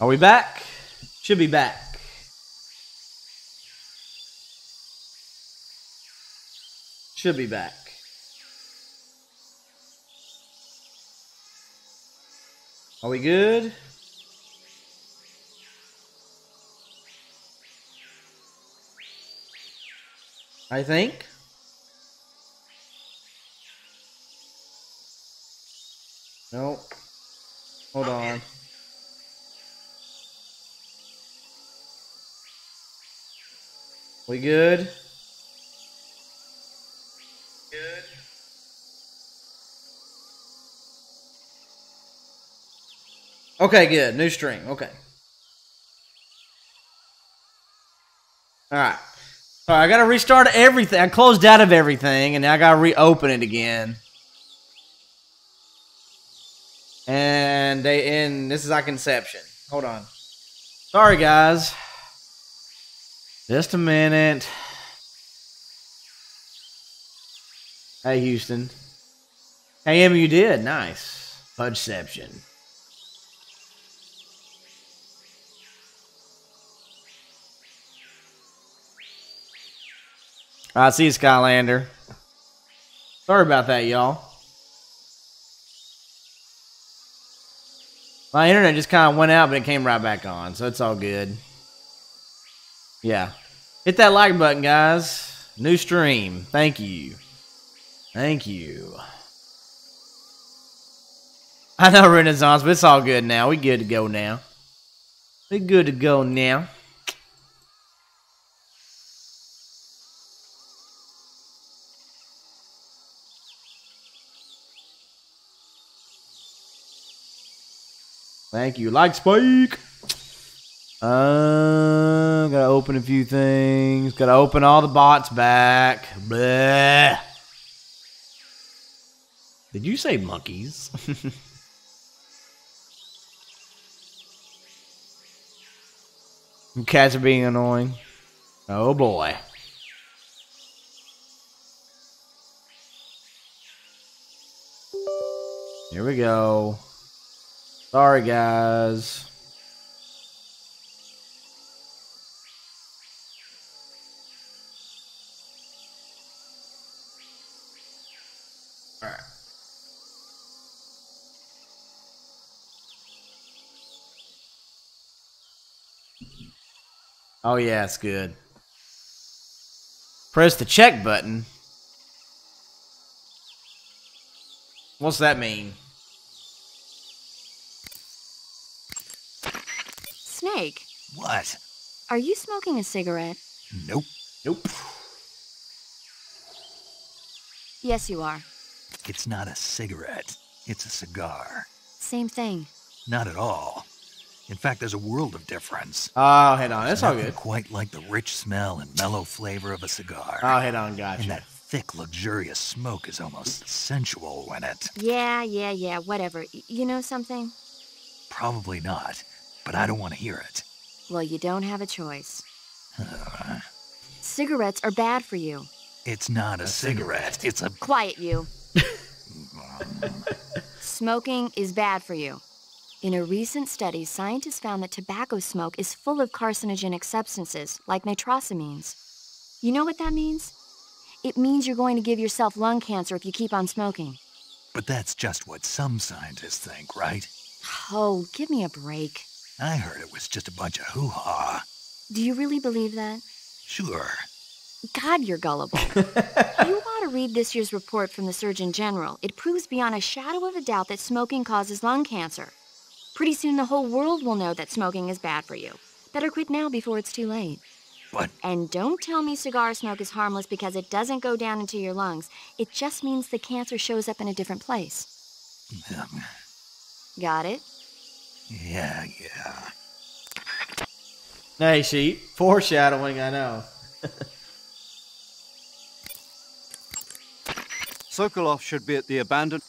Are we back? Should be back. Should be back. Are we good? I think. Nope. Hold on. We good? Good. Okay, good. New stream. Okay. All right. All right, I got to restart everything. I closed out of everything, and now I got to reopen it again. And they end. This is like Inception. Hold on. Sorry, guys. Just a minute. Hey, Houston. Hey, Emma, you did. Nice. Fudgeception. I see Skylander. Sorry about that, y'all. My internet just kind of went out, but it came right back on, so it's all good. Yeah. Hit that like button, guys. New stream. Thank you. Thank you. I know Renaissance, but it's all good now. We good to go now. We good to go now. Thank you. Like Spike. Uh, gotta open a few things. Gotta open all the bots back. Bleh. Did you say monkeys? Cats are being annoying. Oh boy. Here we go. Sorry, guys. Alright. Oh, yeah, it's good. Press the check button. What's that mean? Snake, What? are you smoking a cigarette? Nope. Nope. Yes, you are. It's not a cigarette. It's a cigar. Same thing. Not at all. In fact, there's a world of difference. Oh, head on. That's all Nothing good. Quite like the rich smell and mellow flavor of a cigar. Oh, head on. Gotcha. and Gotcha. that thick, luxurious smoke is almost sensual when it. Yeah, yeah, yeah, whatever. You know something? Probably not, but I don't want to hear it. Well, you don't have a choice. Uh-huh. Cigarettes are bad for you. It's not a, cigarette. It's a. Quiet, you. Smoking is bad for you. In a recent study, scientists found that tobacco smoke is full of carcinogenic substances, like nitrosamines. You know what that means? It means you're going to give yourself lung cancer if you keep on smoking. But that's just what some scientists think, right? Oh, give me a break. I heard it was just a bunch of hoo ha. Do you really believe that? Sure. God, you're gullible. you ought to read this year's report from the Surgeon General. It proves beyond a shadow of a doubt that smoking causes lung cancer. Pretty soon the whole world will know that smoking is bad for you. Better quit now before it's too late. But And don't tell me cigar smoke is harmless because it doesn't go down into your lungs. It just means the cancer shows up in a different place. um, Got it? yeah, yeah. Hey, sheep. Foreshadowing, I know. Sokolov should be at the abandoned.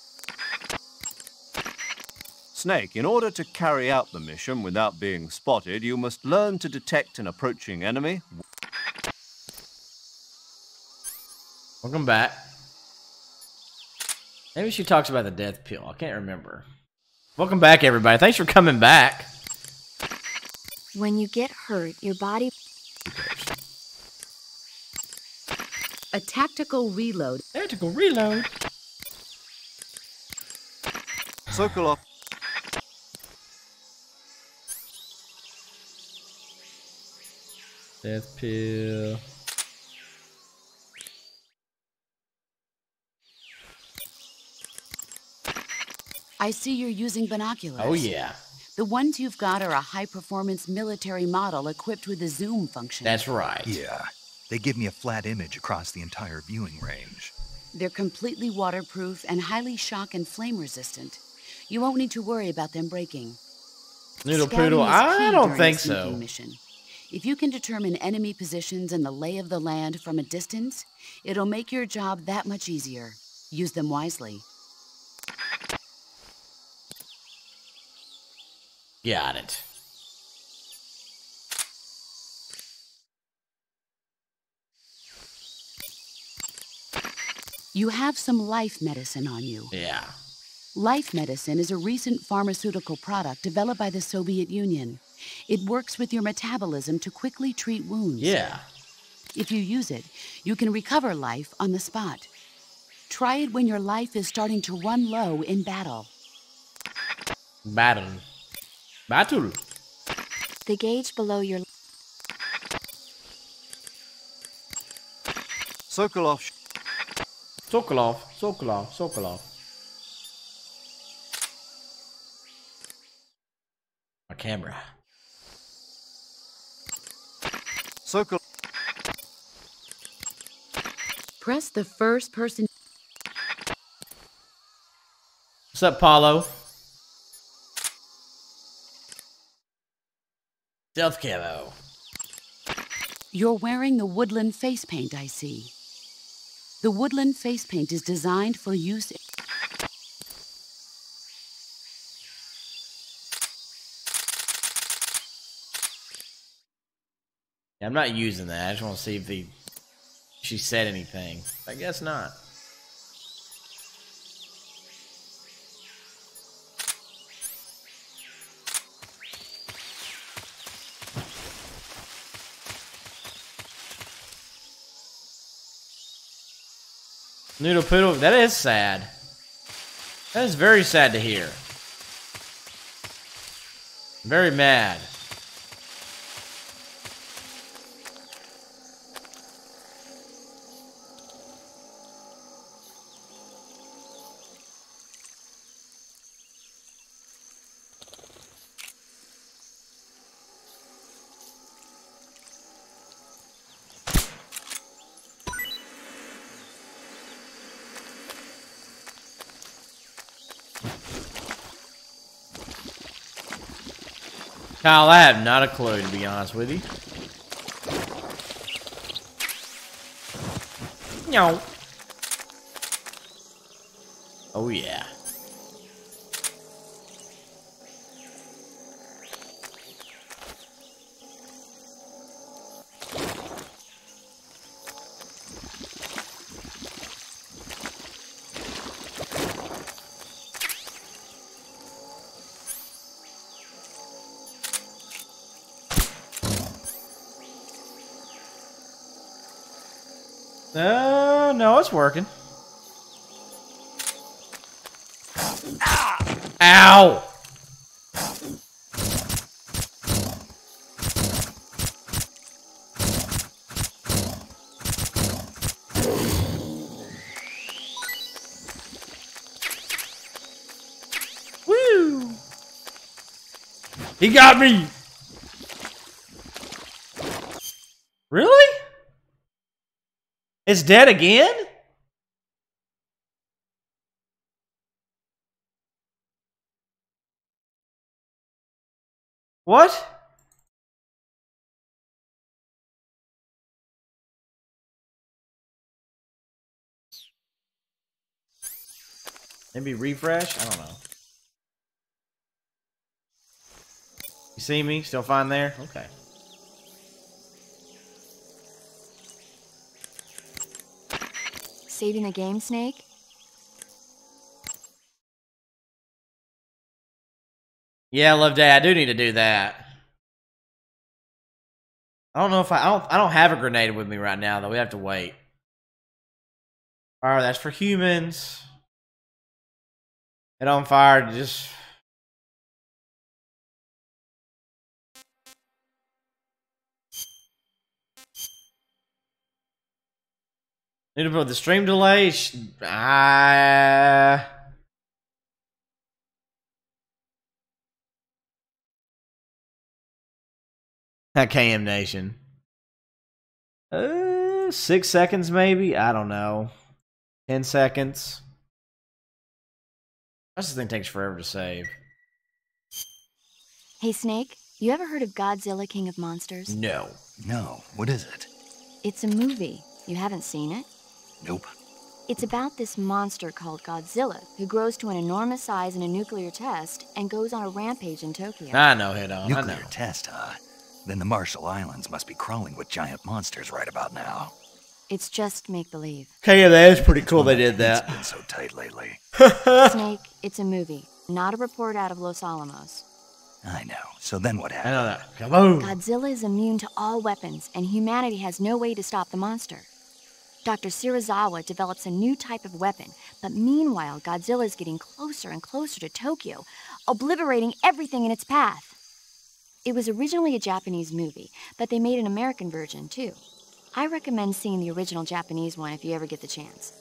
Snake, in order to carry out the mission without being spotted, you must learn to detect an approaching enemy. Welcome back. Maybe she talks about the death pill. I can't remember. Welcome back, everybody. Thanks for coming back. When you get hurt, your body. A tactical reload. Tactical reload. Sokolov, Death pill. I see you're using binoculars. Oh yeah, The ones you've got are a high performance military model equipped with a zoom function. that's right. Yeah. They give me a flat image across the entire viewing range. They're completely waterproof and highly shock and flame resistant. You won't need to worry about them breaking. Noodle Scouting poodle. I don't think so. Mission. If you can determine enemy positions and the lay of the land from a distance, it'll make your job that much easier. Use them wisely. Got it. You have some life medicine on you. Yeah. Life medicine is a recent pharmaceutical product developed by the Soviet Union. It works with your metabolism to quickly treat wounds. Yeah. If you use it, you can recover life on the spot. Try it when your life is starting to run low in battle. Battle. Battle. The gauge below your. Sokolov, Sokolov. Sokolov. Sokolov. Camera. Sokolov, Press the first person. What's up, Paulo? Stealth camo. You're wearing the woodland face paint, I see. The woodland face paint is designed for use. I'm not using that. I just want to see if he, she said anything. I guess not. Noodle Poodle, that is sad. That is very sad to hear. Very mad. Kyle, I have not a clue, to be honest with you. No. Oh, yeah. Uh, no, it's working. Ow! Woo! He got me! Really? It's dead again? What? Maybe refresh? I don't know. You see me? Still fine there? Okay. Saving the game, Snake? Yeah, Love Day, I do need to do that. I don't know if I, I don't I don't have a grenade with me right now though. We have to wait. Fire, that's for humans. It on fire, just Need to put the stream delay. sh- Ah. That KM Nation. Uh, six seconds maybe. I don't know. Ten seconds. This thing takes forever to save. Hey, Snake, you ever heard of Godzilla King of Monsters? No. No, what is it? It's a movie. You haven't seen it? Nope. It's about this monster called Godzilla who grows to an enormous size in a nuclear test and goes on a rampage in Tokyo. I know, head on. I know. Nuclear test, huh? Then the Marshall Islands must be crawling with giant monsters right about now. It's just make believe. Okay, yeah, that is pretty cool. They oh, did It's that. been so tight lately. Snake, it's a movie, not a report out of Los Alamos. I know. So then what happened? I happened? know that. Kaboom. Godzilla is immune to all weapons, and humanity has no way to stop the monster. Dr. Serizawa develops a new type of weapon, but meanwhile, Godzilla is getting closer and closer to Tokyo, obliterating everything in its path. It was originally a Japanese movie, but they made an American version too. I recommend seeing the original Japanese one if you ever get the chance.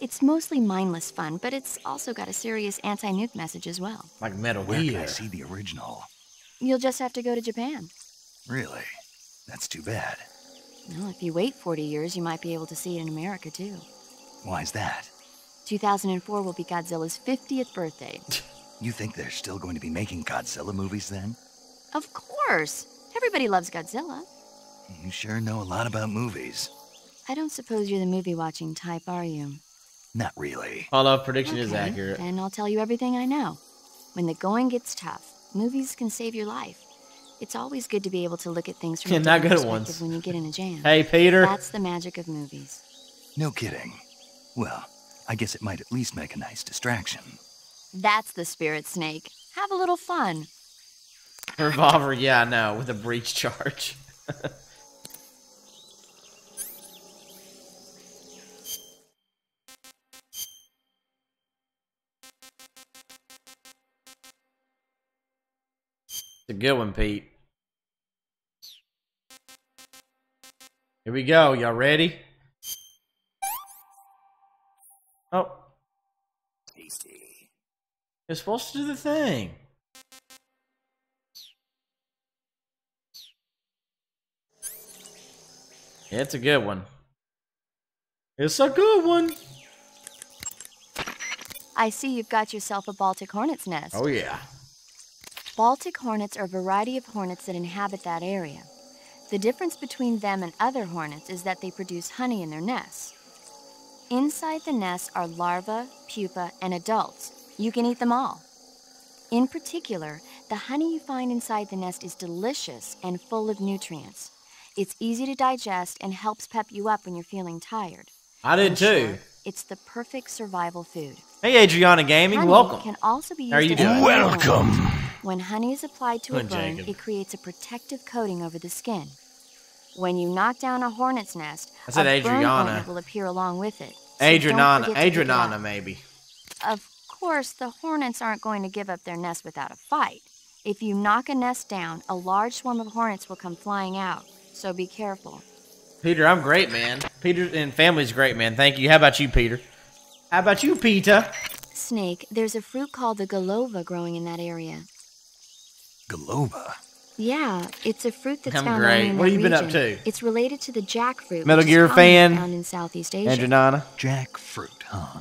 It's mostly mindless fun, but it's also got a serious anti nuke message as well. Like Metal Where can Gear. I see the original? You'll just have to go to Japan. Really? That's too bad. Well, if you wait 40 years, you might be able to see it in America too. Why's that? 2004 will be Godzilla's 50th birthday. You think they're still going to be making Godzilla movies then? of course! Everybody loves Godzilla. You sure know a lot about movies. I don't suppose you're the movie watching type, are you? Not really. Although prediction is accurate. Then I'll tell you everything I know. When the going gets tough, movies can save your life. It's always good to be able to look at things from Yeah, a not different good perspective ones. when you get in a jam. Hey, Peter. That's the magic of movies. No kidding. Well, I guess it might at least make a nice distraction. That's the spirit, Snake. Have a little fun. Revolver, yeah, no, with a breach charge. it's a good one, Pete. Here we go. Y'all ready? Oh, Tasty. you're supposed to do the thing. Yeah, it's a good one. It's a good one. I see you've got yourself a Baltic hornet's nest. Oh yeah. Baltic hornets are a variety of hornets that inhabit that area. The difference between them and other hornets is that they produce honey in their nests. Inside the nest are larvae, pupa, and adults. You can eat them all. In particular, the honey you find inside the nest is delicious and full of nutrients. It's easy to digest and helps pep you up when you're feeling tired. I did too. short, it's the perfect survival food. Hey, Adriana Gaming, Honey welcome. can also be used How are you doing? a Welcome. When honey is applied to a burn, it creates a protective coating over the skin. When you knock down a hornet's nest, I said a burn Adriana. ointment will appear along with it. So Adriana, forget to pick it Adriana, maybe. Of course, the hornets aren't going to give up their nest without a fight. If you knock a nest down, a large swarm of hornets will come flying out. So be careful. Peter, I'm great, man. Peter and family's great, man. Thank you. How about you, Peter? How about you, Peter? Snake, there's a fruit called the golova growing in that area. Golova. Yeah, it's a fruit that's I'm found great. only in What that have you been up to? It's related to the jackfruit. Metal which is Gear commonly fan? Found in Southeast Asia. Adriana. Jackfruit, huh?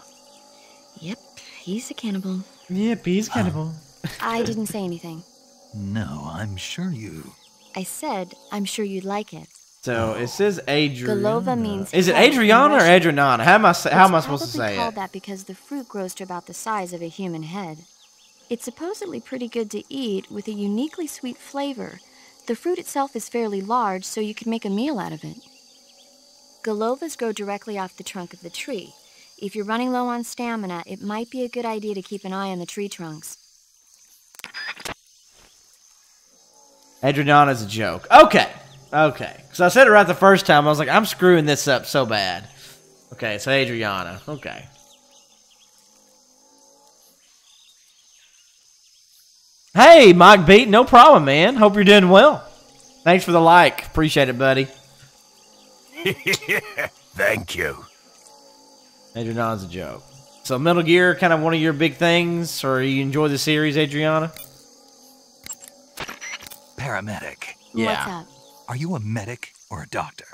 Yep, he's a cannibal. Yeah, Pete's cannibal. I didn't say anything. No, I'm sure you. I said, I'm sure you'd like it. So it says Adriana. Golova means Is it head in Adriana or Russian. Adriana? How am I? Say, how am I It's supposed to probably say called it? that because the fruit grows to about the size of a human head. It's supposedly pretty good to eat with a uniquely sweet flavor. The fruit itself is fairly large, so you could make a meal out of it. Golovas grow directly off the trunk of the tree. If you're running low on stamina, it might be a good idea to keep an eye on the tree trunks. Adriana's a joke. Okay. Okay, So I said it right the first time. I was like, I'm screwing this up so bad. Okay, so Adriana. Okay. Hey, Mike Beat, no problem, man. Hope you're doing well. Thanks for the like. Appreciate it, buddy. Thank you. Adriana's a joke. So Metal Gear, kind of one of your big things, or you enjoy the series, Adriana? Paramedic. Yeah. What's up? Are you a medic or a doctor?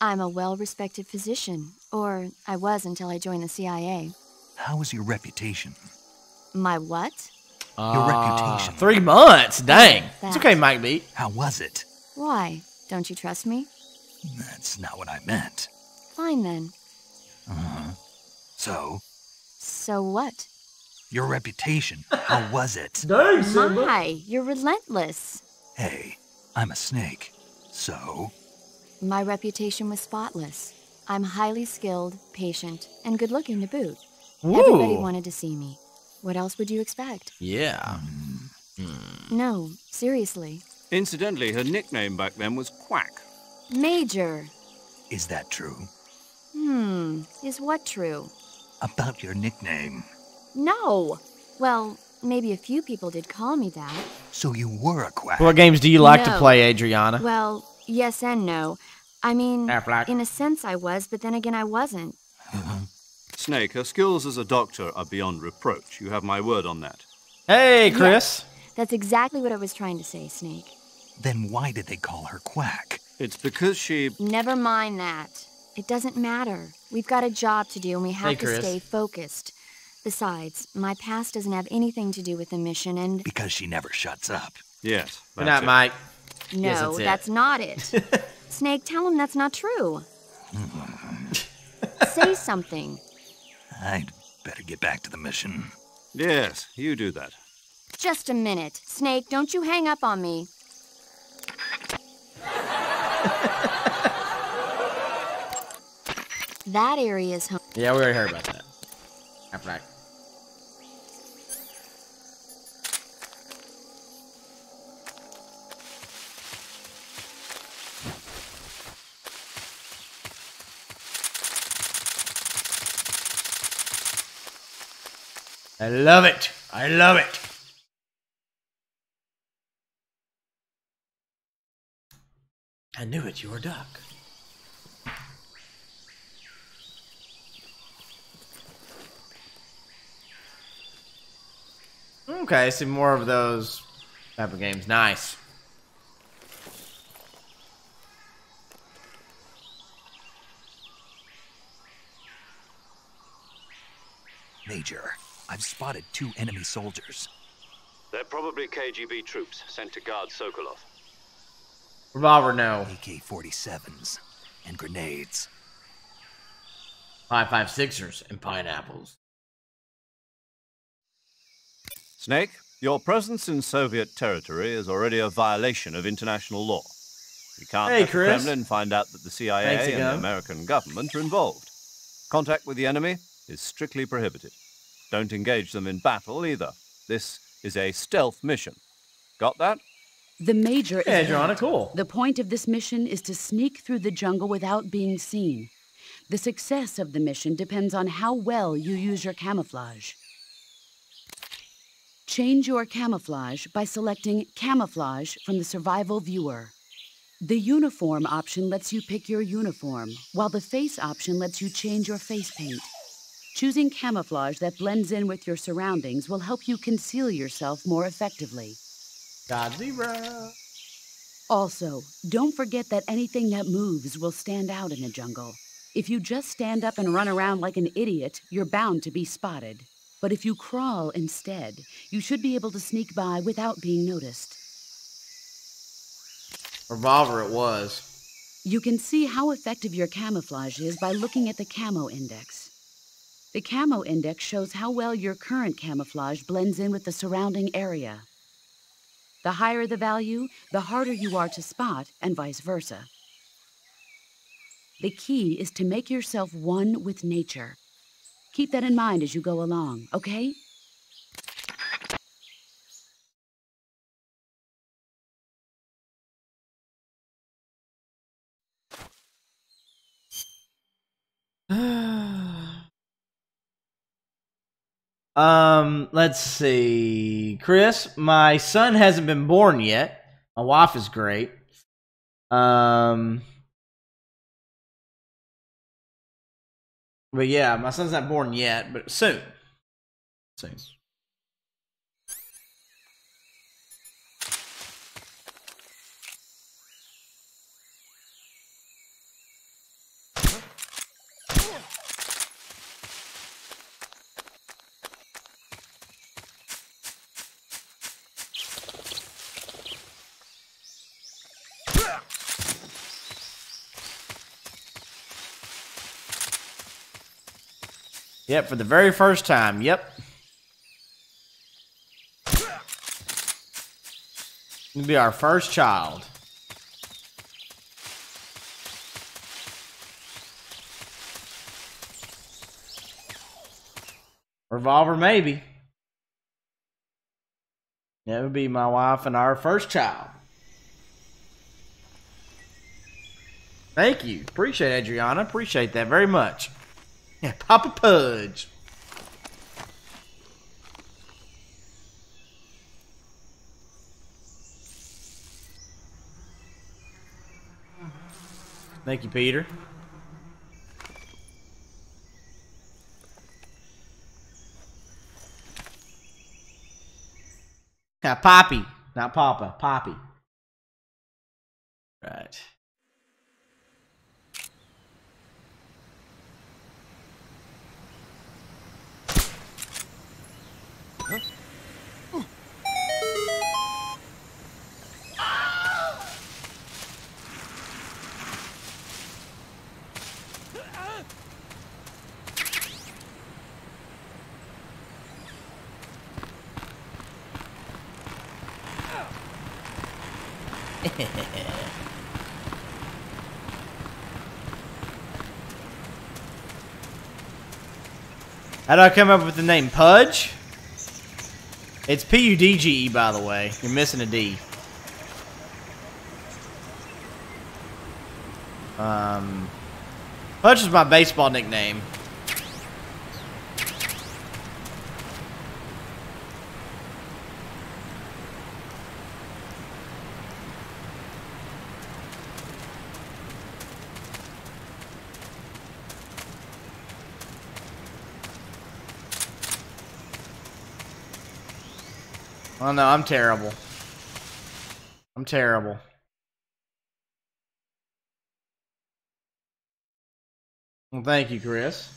I'm a well respected physician, or I was until I joined the CIA. How is your reputation? My what? Your reputation. Three months. Dang. It's okay, Mike Beat. How was it? Why? Don't you trust me? That's not what I meant. Fine then. Uh huh. So, So what? your reputation, how was it? My, you're relentless. Hey, I'm a snake. So, My reputation was spotless. I'm highly skilled, patient, and good looking to boot. Everybody wanted to see me. What else would you expect? Yeah. No, seriously. Incidentally, her nickname back then was Quack. Major. is that true? Hmm, is what true? About your nickname. No. Well, maybe a few people did call me that. So you were a quack. What games do you like to play, Adriana? Well, yes and no. I mean, Half-Life. in a sense I was, but then again I wasn't. Snake, her skills as a doctor are beyond reproach. You have my word on that. Hey, Chris. That's exactly what I was trying to say, Snake. Then why did they call her quack? It's because she. Never mind that. It doesn't matter. We've got a job to do and we have Hey, to Chris. stay focused. Besides, my past doesn't have anything to do with the mission and Because she never shuts up. Yes. Good that's night, it. Mike. no, Yes, that's it. that's not it. Snake, tell him that's not true. Mm-hmm. Say something. I'd better get back to the mission. Yes, you do that. Just a minute. Snake, don't you hang up on me. that area's home. Yeah, we already heard about that. Love it. I love it. I knew it. You were a duck. Okay, see more of those type of games. Nice. Major, I've spotted two enemy soldiers. They're probably KGB troops sent to guard Sokolov. Revolver, no. AK 47s and grenades. Five five sixers and pineapples. Snake, your presence in Soviet territory is already a violation of international law. You can't Hey, let the Kremlin find out that the CIA Thanks and the. American government are involved. Contact with the enemy is strictly prohibited. Don't engage them in battle either. This is a stealth mission. Got that? The Major Yeah, is Joanna, right. cool. The point of this mission is to sneak through the jungle without being seen. The success of the mission depends on how well you use your camouflage. Change your camouflage by selecting Camouflage from the Survival Viewer. The Uniform option lets you pick your uniform, while the Face option lets you change your face paint. Choosing camouflage that blends in with your surroundings will help you conceal yourself more effectively. God zero. Also, don't forget that anything that moves will stand out in the jungle. If you just stand up and run around like an idiot, you're bound to be spotted. But if you crawl instead, you should be able to sneak by without being noticed. Revolver, it was. You can see how effective your camouflage is by looking at the camo index. The camo index shows how well your current camouflage blends in with the surrounding area. The higher the value, the harder you are to spot, and vice versa. The key is to make yourself one with nature. Keep that in mind as you go along, okay? Um, let's see. Chris, my son hasn't been born yet. My wife is great. Um, but yeah, my son's not born yet, but soon. Soon. Yep, for the very first time. Yep. It'll be our first child. Revolver, maybe. That would be my wife and our first child. Thank you. Appreciate it, Adriana. Appreciate that very much. Yeah, Papa Pudge. Thank you, Peter. Yeah, Poppy, not Papa. Poppy. Right. How do I come up with the name Pudge? It's P U D G E, by the way. You're missing a D. Um, Pudge is my baseball nickname. Oh no, I'm terrible. I'm terrible. Well, thank you, Chris.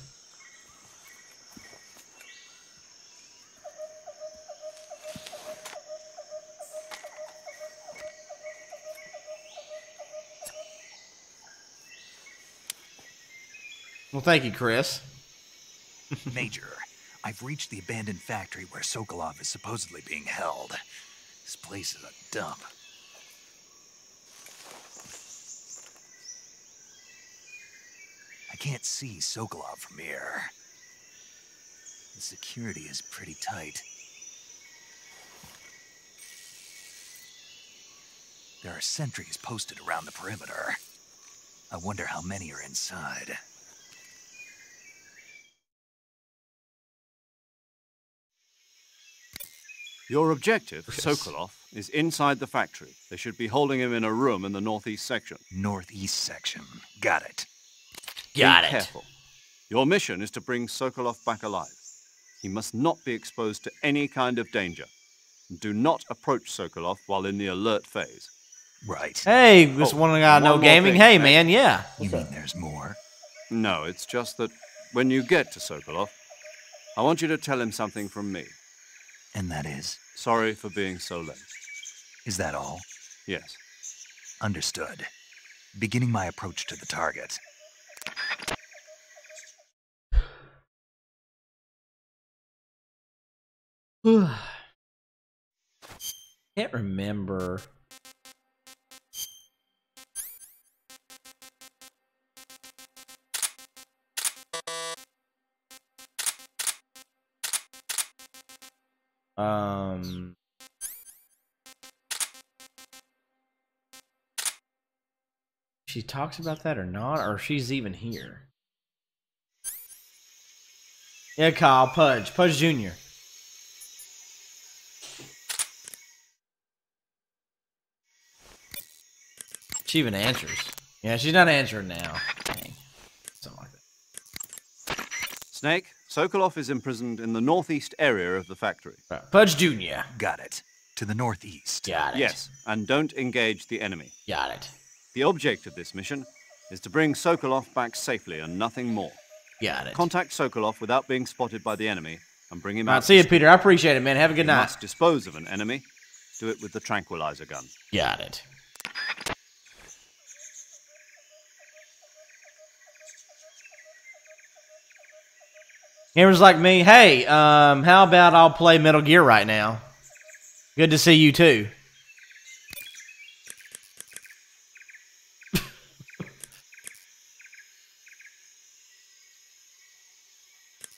Well, thank you, Chris. Major, I've reached the abandoned factory where Sokolov is supposedly being held. This place is a dump. I can't see Sokolov from here. The security is pretty tight. There are sentries posted around the perimeter. I wonder how many are inside. Your objective, Chris. Sokolov, is inside the factory. They should be holding him in a room in the northeast section. Northeast section. Got it. Got be it. careful. Your mission is to bring Sokolov back alive. He must not be exposed to any kind of danger. Do not approach Sokolov while in the alert phase. Right. Hey, just Oh, one guy and know gaming. thing, Hey, man, yeah. You mean there's more? No, it's just that when you get to Sokolov, I want you to tell him something from me. And that is? Sorry for being so late. Is that all? Yes. Understood. Beginning my approach to the target. Can't remember. Um, she talks about that or not, or she's even here. Yeah, Kyle Pudge, Pudge Jr. She even answers. Yeah, she's not answering now. Dang. Something like that. Snake? Sokolov is imprisoned in the northeast area of the factory. Right. Pudge Jr. Got it. To the northeast. Got it. Yes, and don't engage the enemy. Got it. The object of this mission is to bring Sokolov back safely and nothing more. Got it. Contact Sokolov without being spotted by the enemy and bring him All out. right, see you, Peter. I appreciate it, man. Have a good You night. must dispose of an enemy. Do it with the tranquilizer gun. Got it. Gamers like me, hey, um, how about I'll play Metal Gear right now? Good to see you too.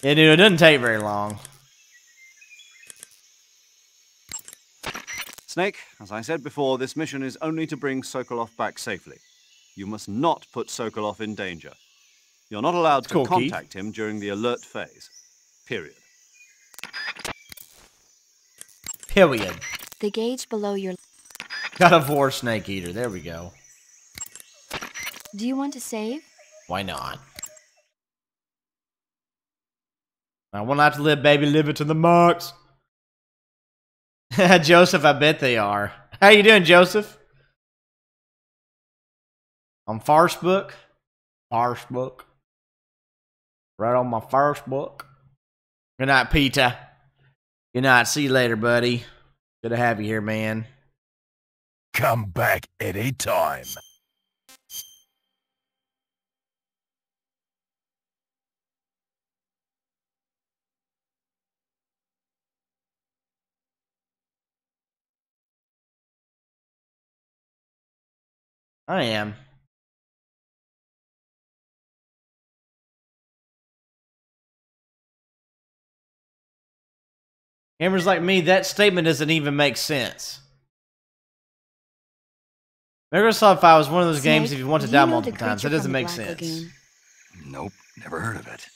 yeah, dude, it doesn't take very long. Snake, as I said before, this mission is only to bring Sokolov back safely. You must not put Sokolov in danger. You're not allowed to cool, contact him during the alert phase. Period. Period. The gauge below your. Got a vor snake eater. There we go. Do you want to save? Why not? I want not to live, baby. Live it to the max. Joseph, I bet they are. How you doing, Joseph? On Farce Book? Right on my first book. Good night, Peter. Good night. See you later, buddy. Good to have you here, man. Come back anytime. I am. Gamers like me, that statement doesn't even make sense. Microsoft File is one of those games if you want to you die multiple times. That doesn't make sense. Lagoon? Nope, never heard of it.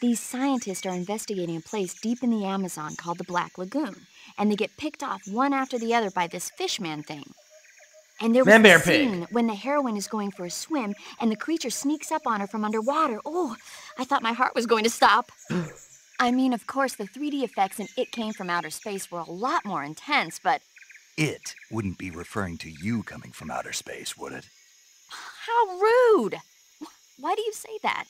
These scientists are investigating a place deep in the Amazon called the Black Lagoon, and they get picked off one after the other by this fishman thing. And there was Man a Bear Pig. scene when the heroine is going for a swim and the creature sneaks up on her from underwater. Oh, I thought my heart was going to stop. I mean, of course, the 3D effects in It Came from Outer Space were a lot more intense, but It wouldn't be referring to you coming from outer space, would it? how rude! Why do you say that?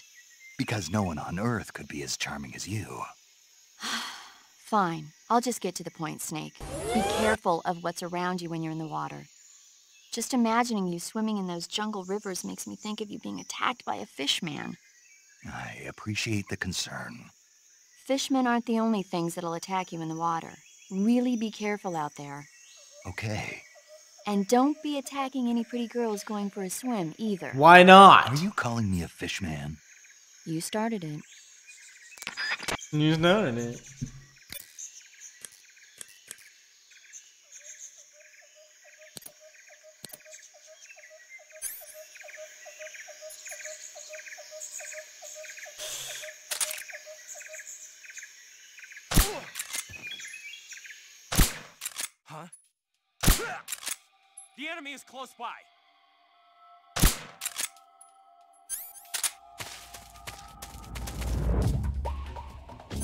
Because no one on Earth could be as charming as you. Fine, I'll just get to the point, Snake. Be careful of what's around you when you're in the water. Just imagining you swimming in those jungle rivers makes me think of you being attacked by a fish man. I appreciate the concern. Fishmen aren't the only things that'll attack you in the water. Really be careful out there. Okay. And don't be attacking any pretty girls going for a swim either. Why not? Are you calling me a fishman? You started it. You noted it. The enemy is close by.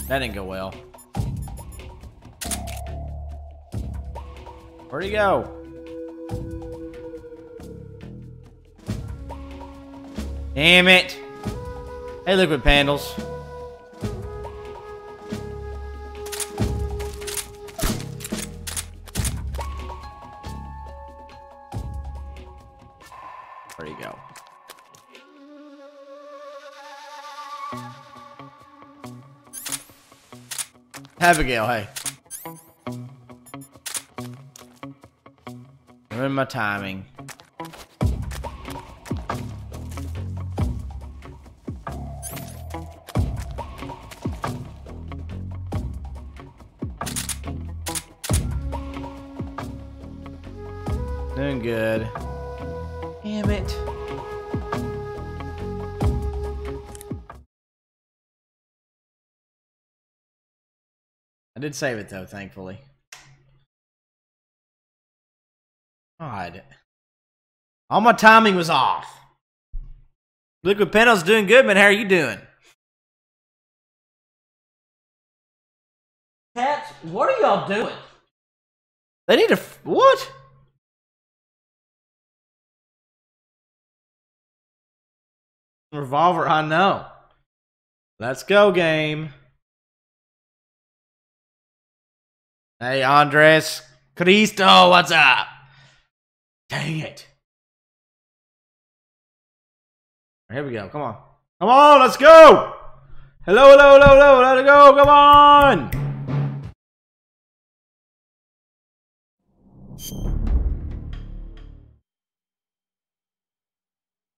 That didn't go well. Where'd he go? Damn it. Hey, Liquid Pandals. Abigail, hey. Ruin my timing. Did save it though, thankfully. God. All my timing was off. Liquid Pento's doing good, man. How are you doing? Cats, what are y'all doing? They need to. What? Revolver, I know. Let's go, game. Hey, Andres. Cristo, what's up? Dang it. Here we go. Come on. Come on, let's go. Hello, hello, hello, hello. Let it go. Come on.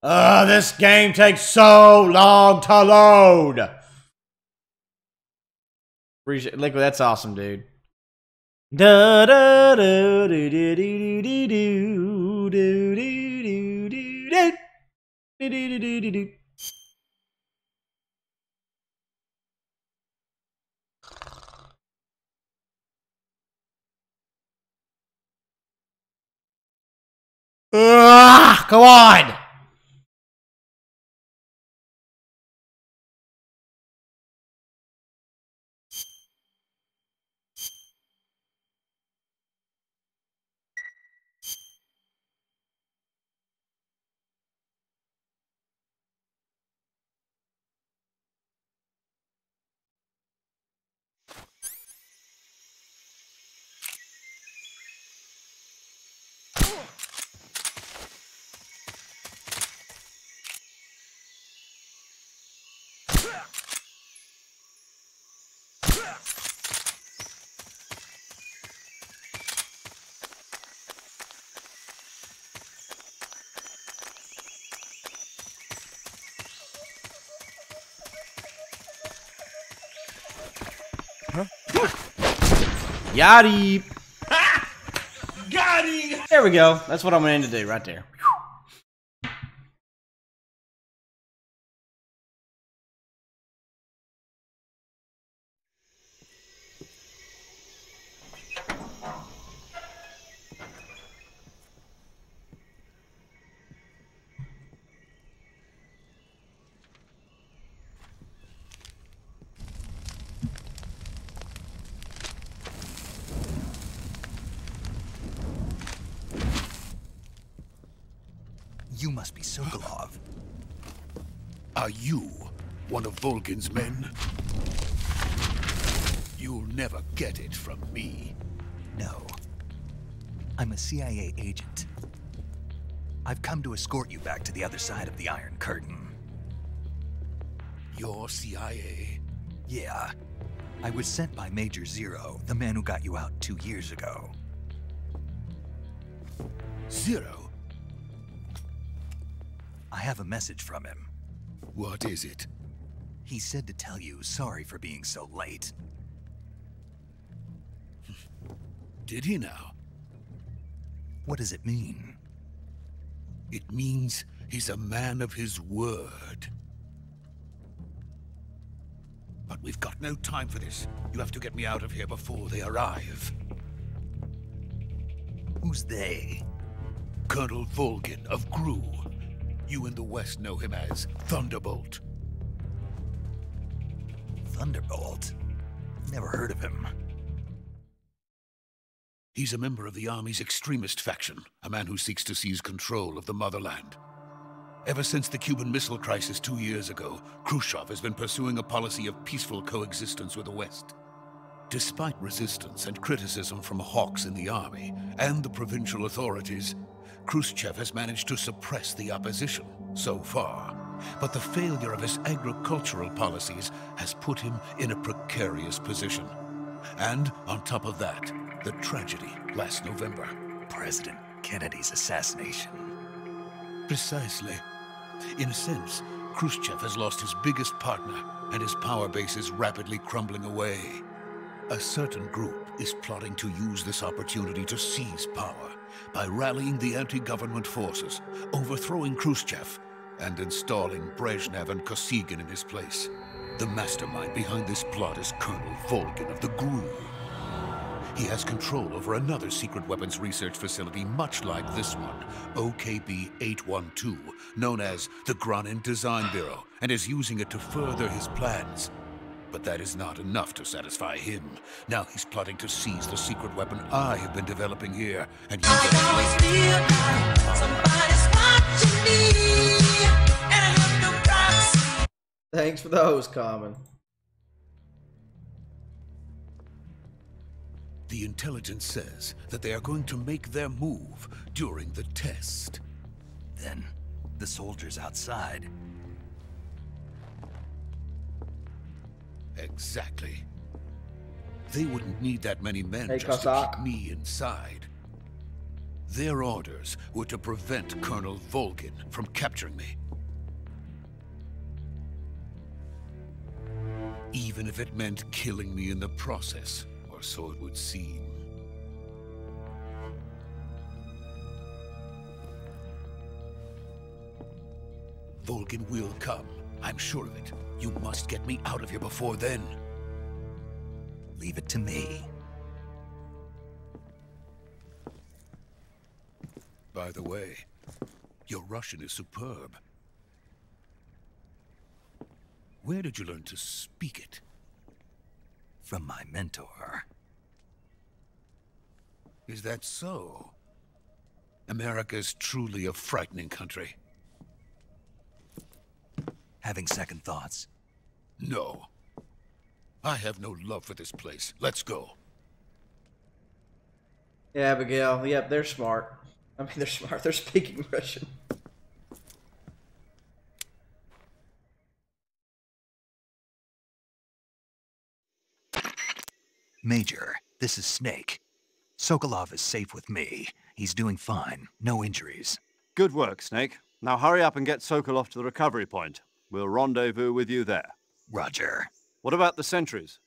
Uh, this game takes so long to load. Appreciate Liquid, that's awesome, dude. Da da da do do do do do do do do do do do. Do, do, do. Ah, come on! Yari! There we go. That's what I'm going to do right there. You must be Sokolov. Are you men? You'll never get it from me. No. I'm a CIA agent. I've come to escort you back to the other side of the Iron Curtain. You're CIA. Yeah. I was sent by Major Zero, the man who got you out two years ago. Zero. I have a message from him. What is it? He said to tell you sorry for being so late. Did he now? What does it mean? It means he's a man of his word. But we've got no time for this. You have to get me out of here before they arrive. Who's they? Colonel Volgin of Gru. You in the West know him as Thunderbolt. Thunderbolt? Never heard of him. He's a member of the Army's extremist faction, a man who seeks to seize control of the motherland. Ever since the Cuban Missile Crisis two years ago, Khrushchev has been pursuing a policy of peaceful coexistence with the West. Despite resistance and criticism from hawks in the army and the provincial authorities, Khrushchev has managed to suppress the opposition so far. But the failure of his agricultural policies has put him in a precarious position. And on top of that, the tragedy last November. President Kennedy's assassination. Precisely. In a sense, Khrushchev has lost his biggest partner, and his power base is rapidly crumbling away. A certain group is plotting to use this opportunity to seize power by rallying the anti-government forces, overthrowing Khrushchev, and installing Brezhnev and Kosygin in his place. The mastermind behind this plot is Colonel Volgin of the GRU. he has control over another secret weapons research facility much like this one, OKB 812, known as the Granin Design Bureau, and is using it to further his plans. But that is not enough to satisfy him. Now he's plotting to seize the secret weapon I have been developing here and use it as always feel somebody's watching me, and I have no privacy. Thanks for those, Common. The intelligence says that they are going to make their move during the test. Then, the soldiers outside. Exactly. They wouldn't need that many men Hey, just to keep me inside. Their orders were to prevent Colonel Volgin from capturing me. Even if it meant killing me in the process, or so it would seem. Volgin will come. I'm sure of it. You must get me out of here before then. Leave it to me. By the way, your Russian is superb. Where did you learn to speak it? From my mentor. Is that so? America is truly a frightening country. Having second thoughts. No. I have no love for this place. Let's go. Yeah, Abigail. Yep, they're smart. I mean, they're smart. They're speaking Russian. Major, this is Snake. Sokolov is safe with me. He's doing fine. No injuries. Good work, Snake. Now hurry up and get Sokolov to the recovery point. We'll rendezvous with you there. Roger. What about the sentries?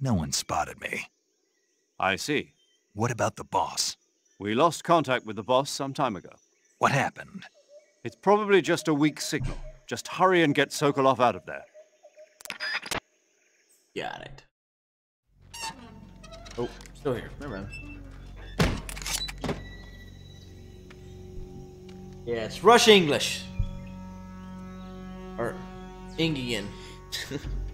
No one spotted me. I see. What about the boss? We lost contact with the boss some time ago. What happened? It's probably just a weak signal. Just hurry and get Sokolov out of there. Got it. Oh, still here. Never mind. Yeah, it's Rush English. Or Indian. 这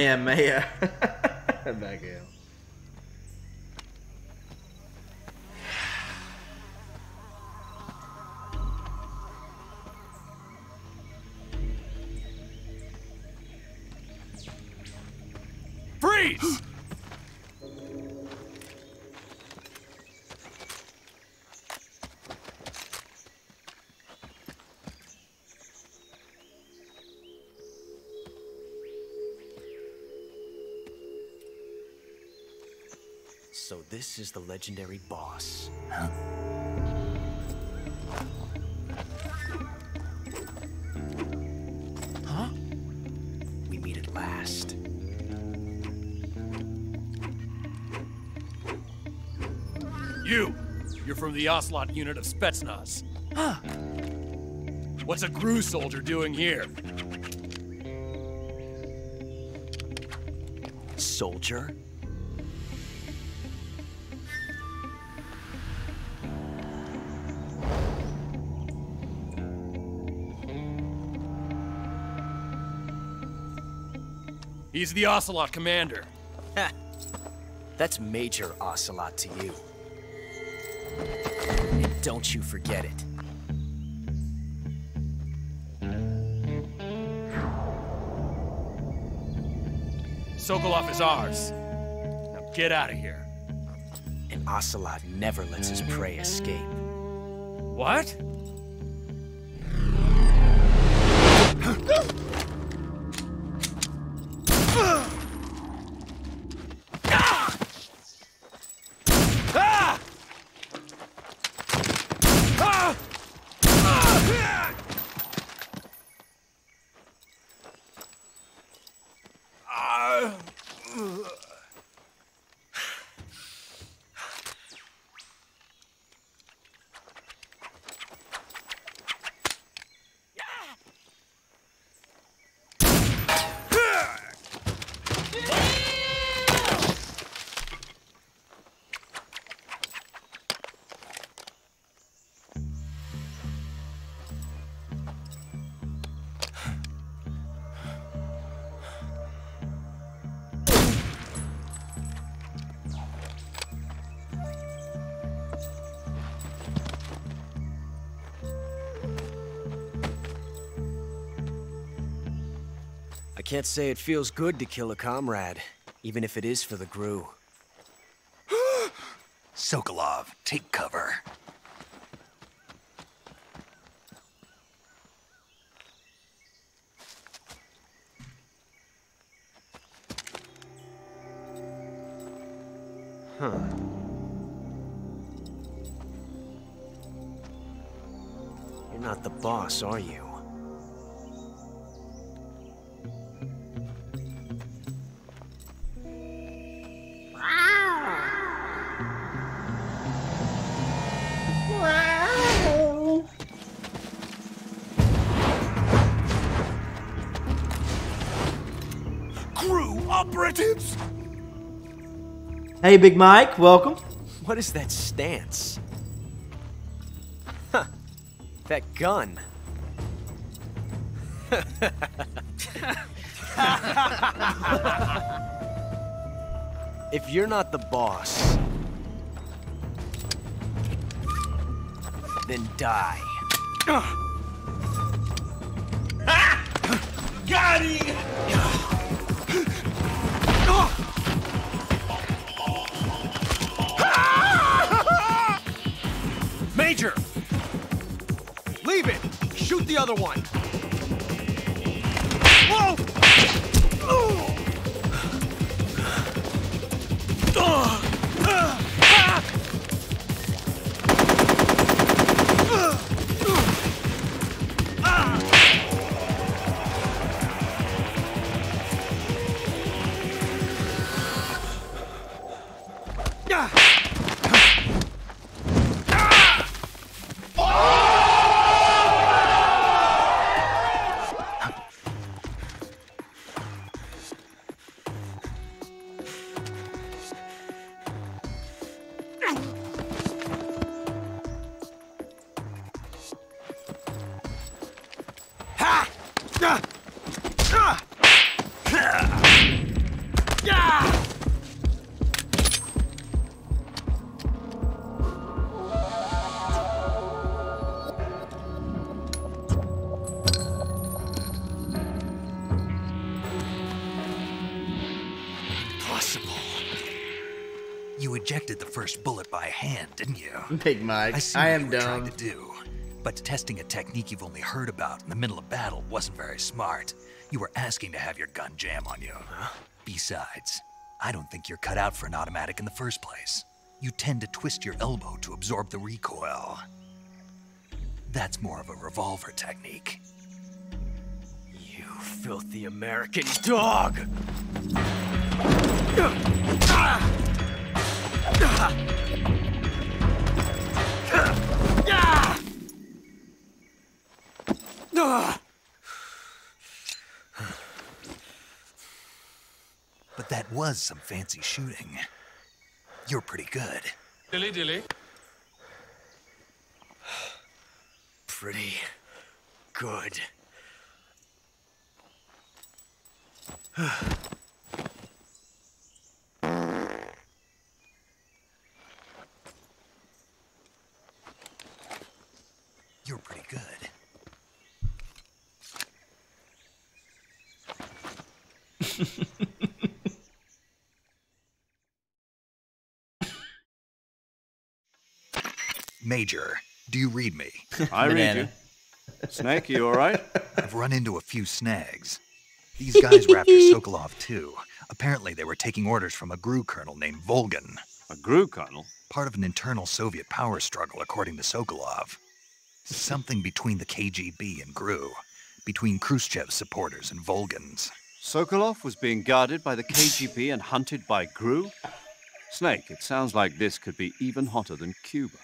Kamehameha. Back out. Is the legendary boss. Huh? We meet at last. You! You're from the Ocelot unit of Spetsnaz. Huh? What's a Gru soldier doing here? Soldier? He's the Ocelot commander. That's Major Ocelot to you. And don't you forget it. Sokolov is ours. Now get out of here. And Ocelot never lets his prey escape. What? Can't say it feels good to kill a comrade, even if it is for the Gru. Sokolov, take cover. Huh. You're not the boss, are you? Hey, Big Mike, welcome. What is that stance? Huh. That gun. if you're not the boss, then die. Got him! Shoot the other one! You ejected the first bullet by hand, didn't you? Big Mike, I, see I what am you were trying dumb. to do. But testing a technique you've only heard about in the middle of battle wasn't very smart. You were asking to have your gun jam on you. Besides, I don't think you're cut out for an automatic in the first place. You tend to twist your elbow to absorb the recoil. That's more of a revolver technique. You filthy American dog! Ah! But that was some fancy shooting. You're pretty good. Dilly dilly. Pretty good. You're pretty good. Major, do you read me? I read you. Snake, you all right? I've run into a few snags. These guys were after Sokolov, too. Apparently, they were taking orders from a GRU colonel named Volgin, A GRU colonel? part of an internal Soviet power struggle, according to Sokolov. Something between the KGB and GRU, between Khrushchev's supporters and Volgin's. Sokolov was being guarded by the KGB and hunted by GRU? Snake, it sounds like this could be even hotter than Cuba.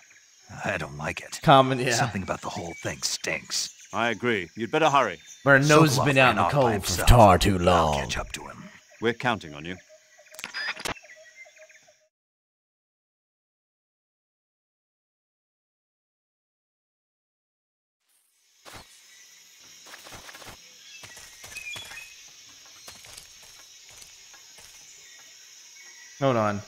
I don't like it. Common, yeah. Something about the whole thing stinks. I agree. You'd better hurry. Our nose has been out in the cold for himself. far too I'll long. catch up to him. We're counting on you. Hold on.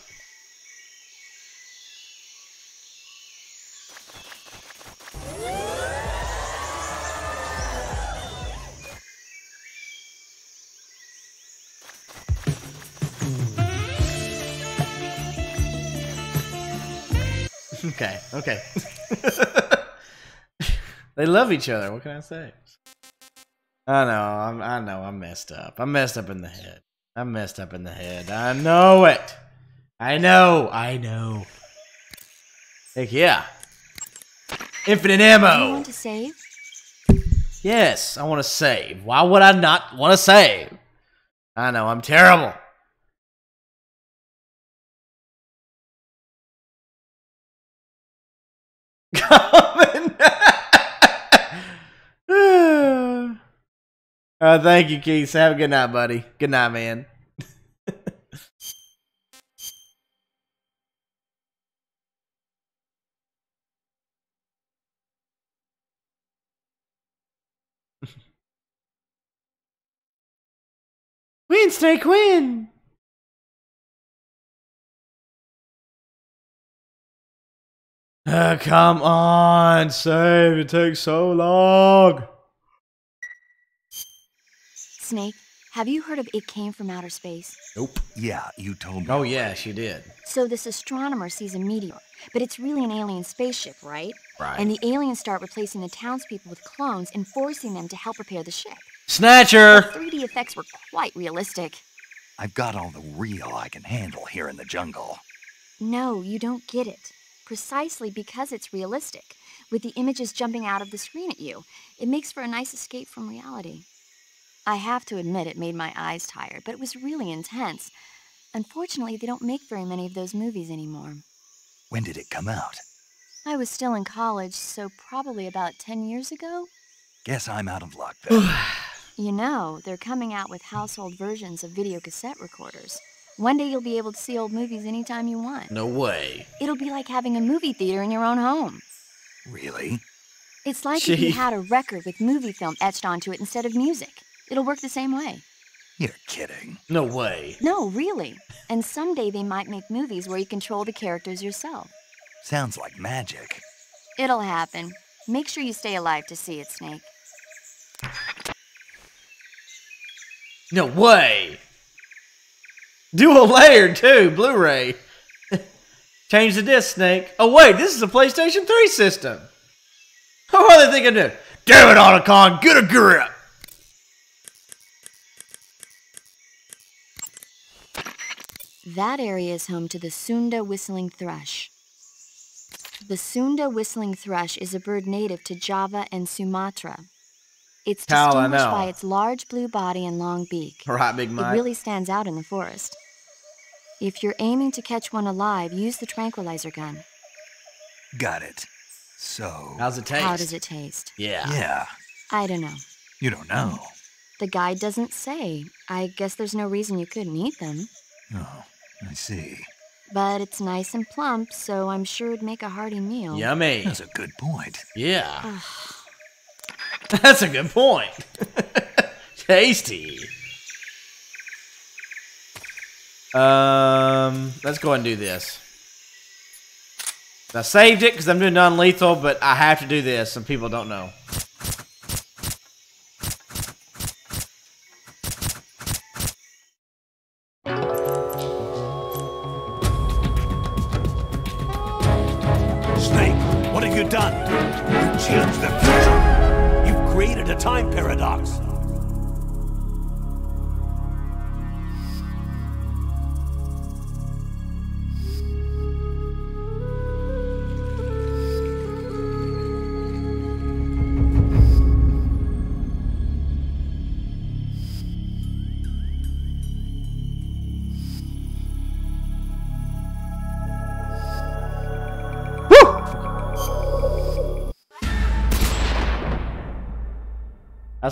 Okay, okay. they love each other. What can I say? I know. I'm, I know. I'm messed up. I'm messed up in the head. I'm messed up in the head. I know it. I know. I know. Heck yeah. Infinite Do you ammo. want to save? Yes, I want to save. Why would I not want to save? I know. I'm terrible. Coming. uh, thank you, Keith. Have a good night, buddy. Good night, man. Win, Snake, win! Uh, come on, save. It takes so long. Snake, have you heard of It Came from Outer Space? Nope. Yeah, you told me. Oh, yeah, she did. So this astronomer sees a meteor, but it's really an alien spaceship, right? Right. And the aliens start replacing the townspeople with clones and forcing them to help repair the ship. Snatcher! 3D effects were quite realistic. I've got all the real I can handle here in the jungle. No, you don't get it. Precisely because it's realistic, with the images jumping out of the screen at you, it makes for a nice escape from reality. I have to admit it made my eyes tired, but it was really intense. Unfortunately, they don't make very many of those movies anymore. When did it come out? I was still in college, so probably about 10 years ago. Guess I'm out of luck then. You know, they're coming out with household versions of video cassette recorders. One day you'll be able to see old movies anytime you want. No way. It'll be like having a movie theater in your own home. really? It's like if you had a record with movie film etched onto it instead of music. It'll work the same way. You're kidding. No way. No, really. And someday they might make movies where you control the characters yourself. Sounds like magic. It'll happen. Make sure you stay alive to see it, Snake. No way. Dual layer too, Blu-ray. Change the disc, Snake. Oh wait, this is a PlayStation 3 system. Oh, what do they think I'm doing? Damn it, Otacon, get a grip. That area is home to the Sunda whistling thrush. The Sunda whistling thrush is a bird native to Java and Sumatra. It's How I distinguished by its large blue body and long beak. Right, Big It really stands out in the forest. If you're aiming to catch one alive, use the tranquilizer gun. Got it. So. How's it taste? How does it taste? Yeah. Yeah, I don't know. you don't know. The guide doesn't say. I guess there's no reason you couldn't eat them. Oh, I see. But it's nice and plump, so I'm sure it'd make a hearty meal. Yummy. That's a good point. Yeah. That's a good point. Tasty. Um, let's go ahead and do this. I saved it because I'm doing non-lethal, but I have to do this. Some people don't know.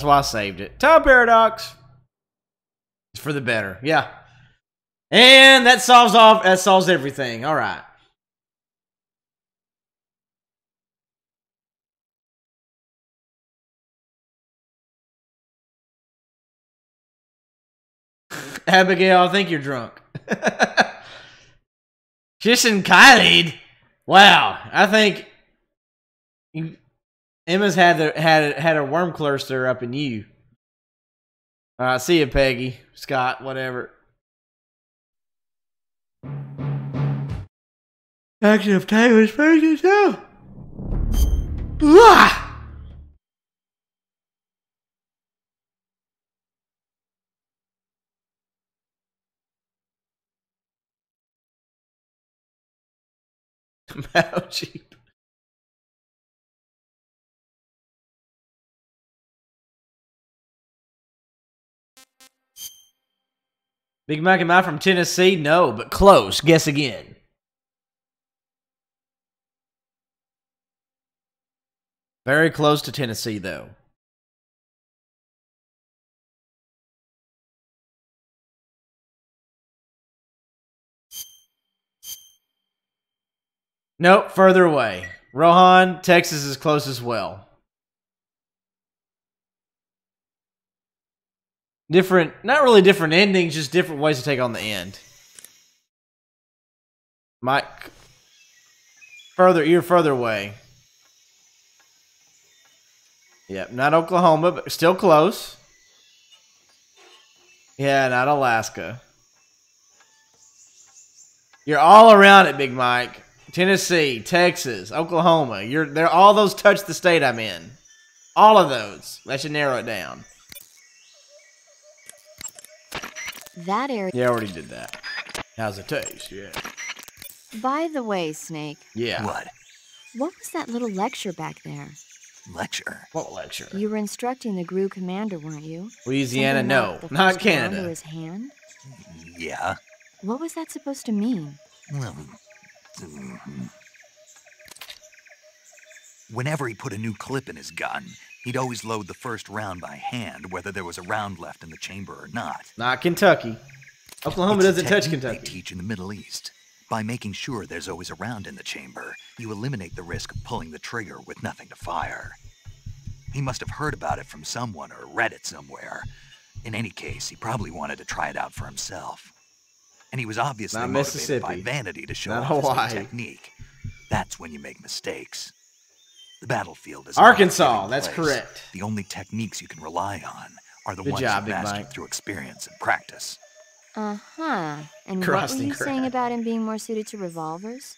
Why I saved it. Time paradox. It's for the better. Yeah. And that solves off that solves everything. All right. Abigail, I think you're drunk. Jason Khalid. Wow. I think Emma's had the, had had a worm cluster up in you. All right, see you, Peggy, Scott, whatever. Action of Taylor's faces too. Ah! Metal cheap. Big Mike am I from Tennessee? No, but close. Guess again. Very close to Tennessee, though. Nope, further away. Rohan, Texas is close as well. Different, not really different endings, just different ways to take on the end. Mike, further, you're further away. Yep, not Oklahoma, but still close. Yeah, not Alaska. You're all around it, Big Mike. Tennessee, Texas, Oklahoma. You're they're all those touch the state I'm in. All of those. That should narrow it down. That area. Yeah, I already did that. How's it taste? Yeah. By the way, Snake, Yeah. What? what was that little lecture back there? Lecture? What lecture? You were instructing the GRU commander, weren't you? Louisiana, no. about the Not first round Canada. his hand? Yeah. What was that supposed to mean? Well, mhm. Whenever he put a new clip in his gun, he'd always load the first round by hand, whether there was a round left in the chamber or not. Not Kentucky. Oklahoma It's doesn't touch Kentucky. They teach in the Middle East. By making sure there's always a round in the chamber, you eliminate the risk of pulling the trigger with nothing to fire. He must have heard about it from someone or read it somewhere. In any case, he probably wanted to try it out for himself. And he was obviously Not motivated by vanity to show Not off his technique. That's when you make mistakes. The battlefield is Arkansas, that's place. correct. The only techniques you can rely on are the Good ones job, you Big mastered Mike. through experience and practice. Uh huh. And what were and you saying about him being more suited to revolvers?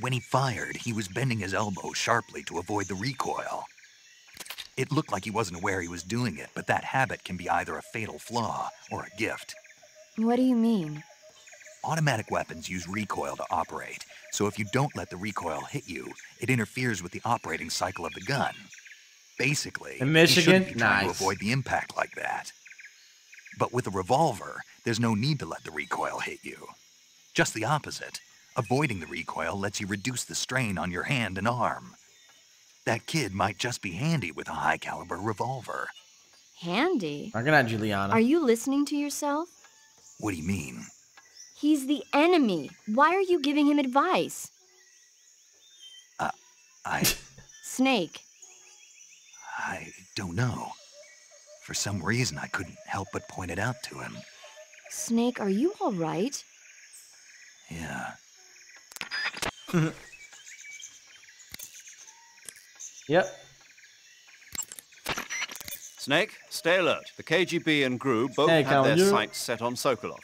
When he fired, he was bending his elbow sharply to avoid the recoil. It looked like he wasn't aware he was doing it, but that habit can be either a fatal flaw or a gift. What do you mean? Automatic weapons use recoil to operate, so if you don't let the recoil hit you, it interferes with the operating cycle of the gun. Basically, In you Michigan? shouldn't be trying to avoid the impact like that. But with a revolver, there's no need to let the recoil hit you. Just the opposite. Avoiding the recoil lets you reduce the strain on your hand and arm. That kid might just be handy with a high caliber revolver. Handy? Good night, Juliana. Are you listening to yourself? What do you mean? He's the enemy. Why are you giving him advice? Uh, I Snake, I don't know. For some reason I couldn't help but point it out to him. Snake, are you all right? Yeah. Yep. Snake, stay alert. The KGB and GRU both Hey, have their Kalamazoo. sights set on Sokolov.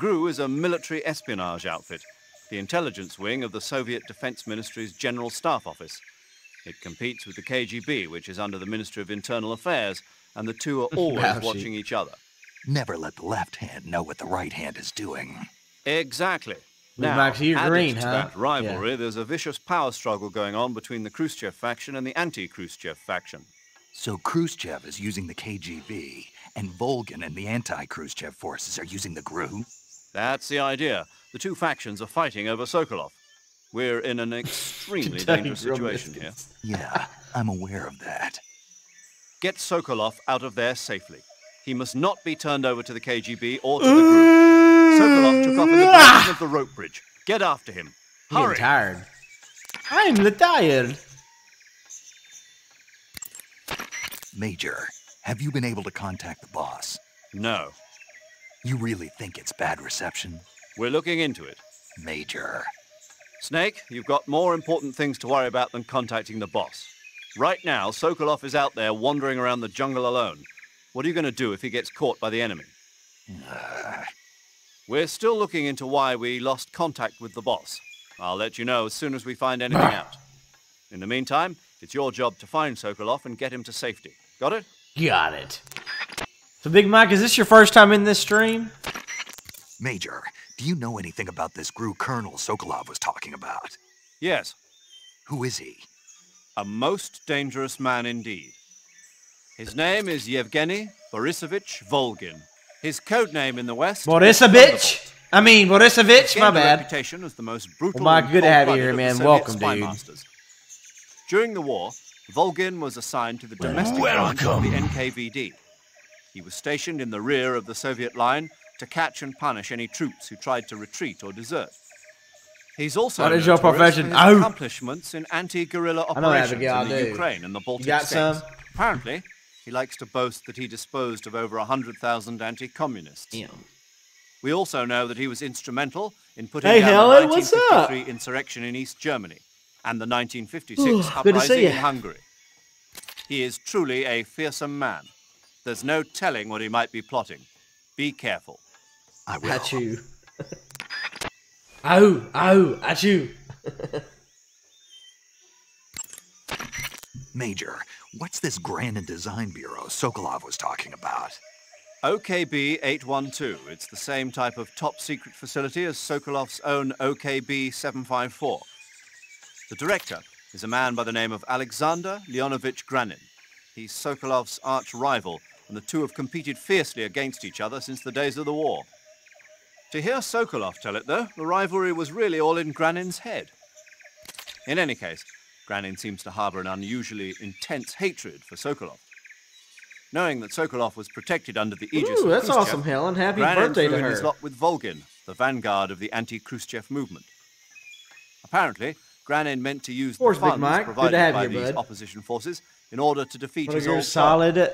GRU is a military espionage outfit, the intelligence wing of the Soviet Defense Ministry's General Staff Office. It competes with the KGB, which is under the Ministry of Internal Affairs, and the two are always Wow, she- watching each other. Never let the left hand know what the right hand is doing. Exactly. Big Now, Max, you're added green, to huh? that rivalry, there's a vicious power struggle going on between the Khrushchev faction and the anti-Khrushchev faction. So Khrushchev is using the KGB, and Volgin and the anti-Khrushchev forces are using the GRU? That's the idea. The two factions are fighting over Sokolov. We're in an extremely dangerous situation here. Yeah, I'm aware of that. Get Sokolov out of there safely. He must not be turned over to the KGB or to the GRU. Sokolov took off in the ah! direction of the rope bridge. Get after him. I'm Hurry! tired. I'm tired. Major, have you been able to contact the boss? No, You really think it's bad reception? we're looking into it. Major. Snake, you've got more important things to worry about than contacting the boss. Right now, Sokolov is out there wandering around the jungle alone. What are you going to do if he gets caught by the enemy? Uh, We're still looking into why we lost contact with the boss. I'll let you know as soon as we find anything out. In the meantime, it's your job to find Sokolov and get him to safety. Got it? Got it. So, Big Mike, is this your first time in this stream? Major, do you know anything about this GRU colonel Sokolov was talking about? Yes. Who is he? A most dangerous man indeed. His name is Yevgeny Borisovich Volgin. His code name in the West. is Borisovich? I mean, Borisovich? My bad. reputation as the most brutal Well, Mike, good to have you here, man. Welcome, dude. masters. During the war, Volgin was assigned to the domestic branch of the NKVD. He was stationed in the rear of the Soviet line to catch and punish any troops who tried to retreat or desert. He's also What is your profession? Oh. accomplishments in anti-guerrilla operations in the. Ukraine and the Baltic states. some? Apparently, he likes to boast that he disposed of over 100,000 anti-communists. We also know that he was instrumental in putting Hey, down Helen, the what's 1953 insurrection in East Germany and the 1956 Ooh, uprising in. Hungary. He is truly a fearsome man. There's no telling what he might be plotting. Be careful. I will. At you. Ow, ow, at you. Major, what's this Granin Design Bureau Sokolov was talking about? OKB 812. It's the same type of top secret facility as Sokolov's own OKB 754. The director is a man by the name of Alexander Leonovich Granin. He's Sokolov's arch rival, and the two have competed fiercely against each other since the days of the war. To hear Sokolov tell it, though, the rivalry was really all in Granin's head. In any case, Granin seems to harbor an unusually intense hatred for Sokolov. Knowing that Sokolov was protected under the aegis Ooh, that's Khrushchev, awesome, Helen. Happy Granin birthday to in his her. lot with Volgin, the vanguard of the anti-Khrushchev movement. Apparently, Granin meant to use course, the funds Mike. Provided by you, these bud. opposition forces in order to defeat of his old solid.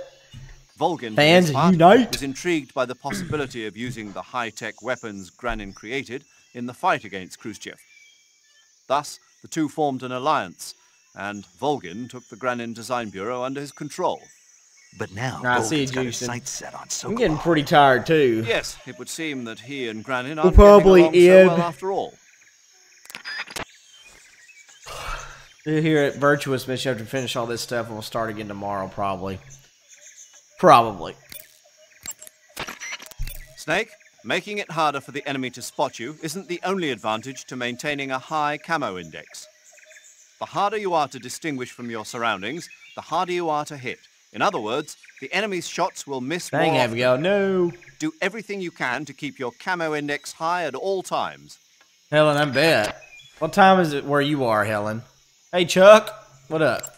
Volgin, for Fans his part, unite. was intrigued by the possibility of using the high-tech weapons Granin created in the fight against Khrushchev. Thus, the two formed an alliance, and Volgin took the Granin Design Bureau under his control. But now I see Volgin's got his Jason. sights set on Sokolov. I'm getting pretty tired too. Yes, it would seem that he and Granin We'll aren't probably getting along so well after all. Here at Virtuous Mission, have to finish all this stuff, and we'll start again tomorrow, probably. Probably. Snake, making it harder for the enemy to spot you isn't the only advantage to maintaining a high camo index. The harder you are to distinguish from your surroundings, the harder you are to hit. In other words, the enemy's shots will miss Dang, more. Abigail, no. Do everything you can to keep your camo index high at all times. Helen, I bet. What time is it where you are, Helen? Hey, Chuck. What up?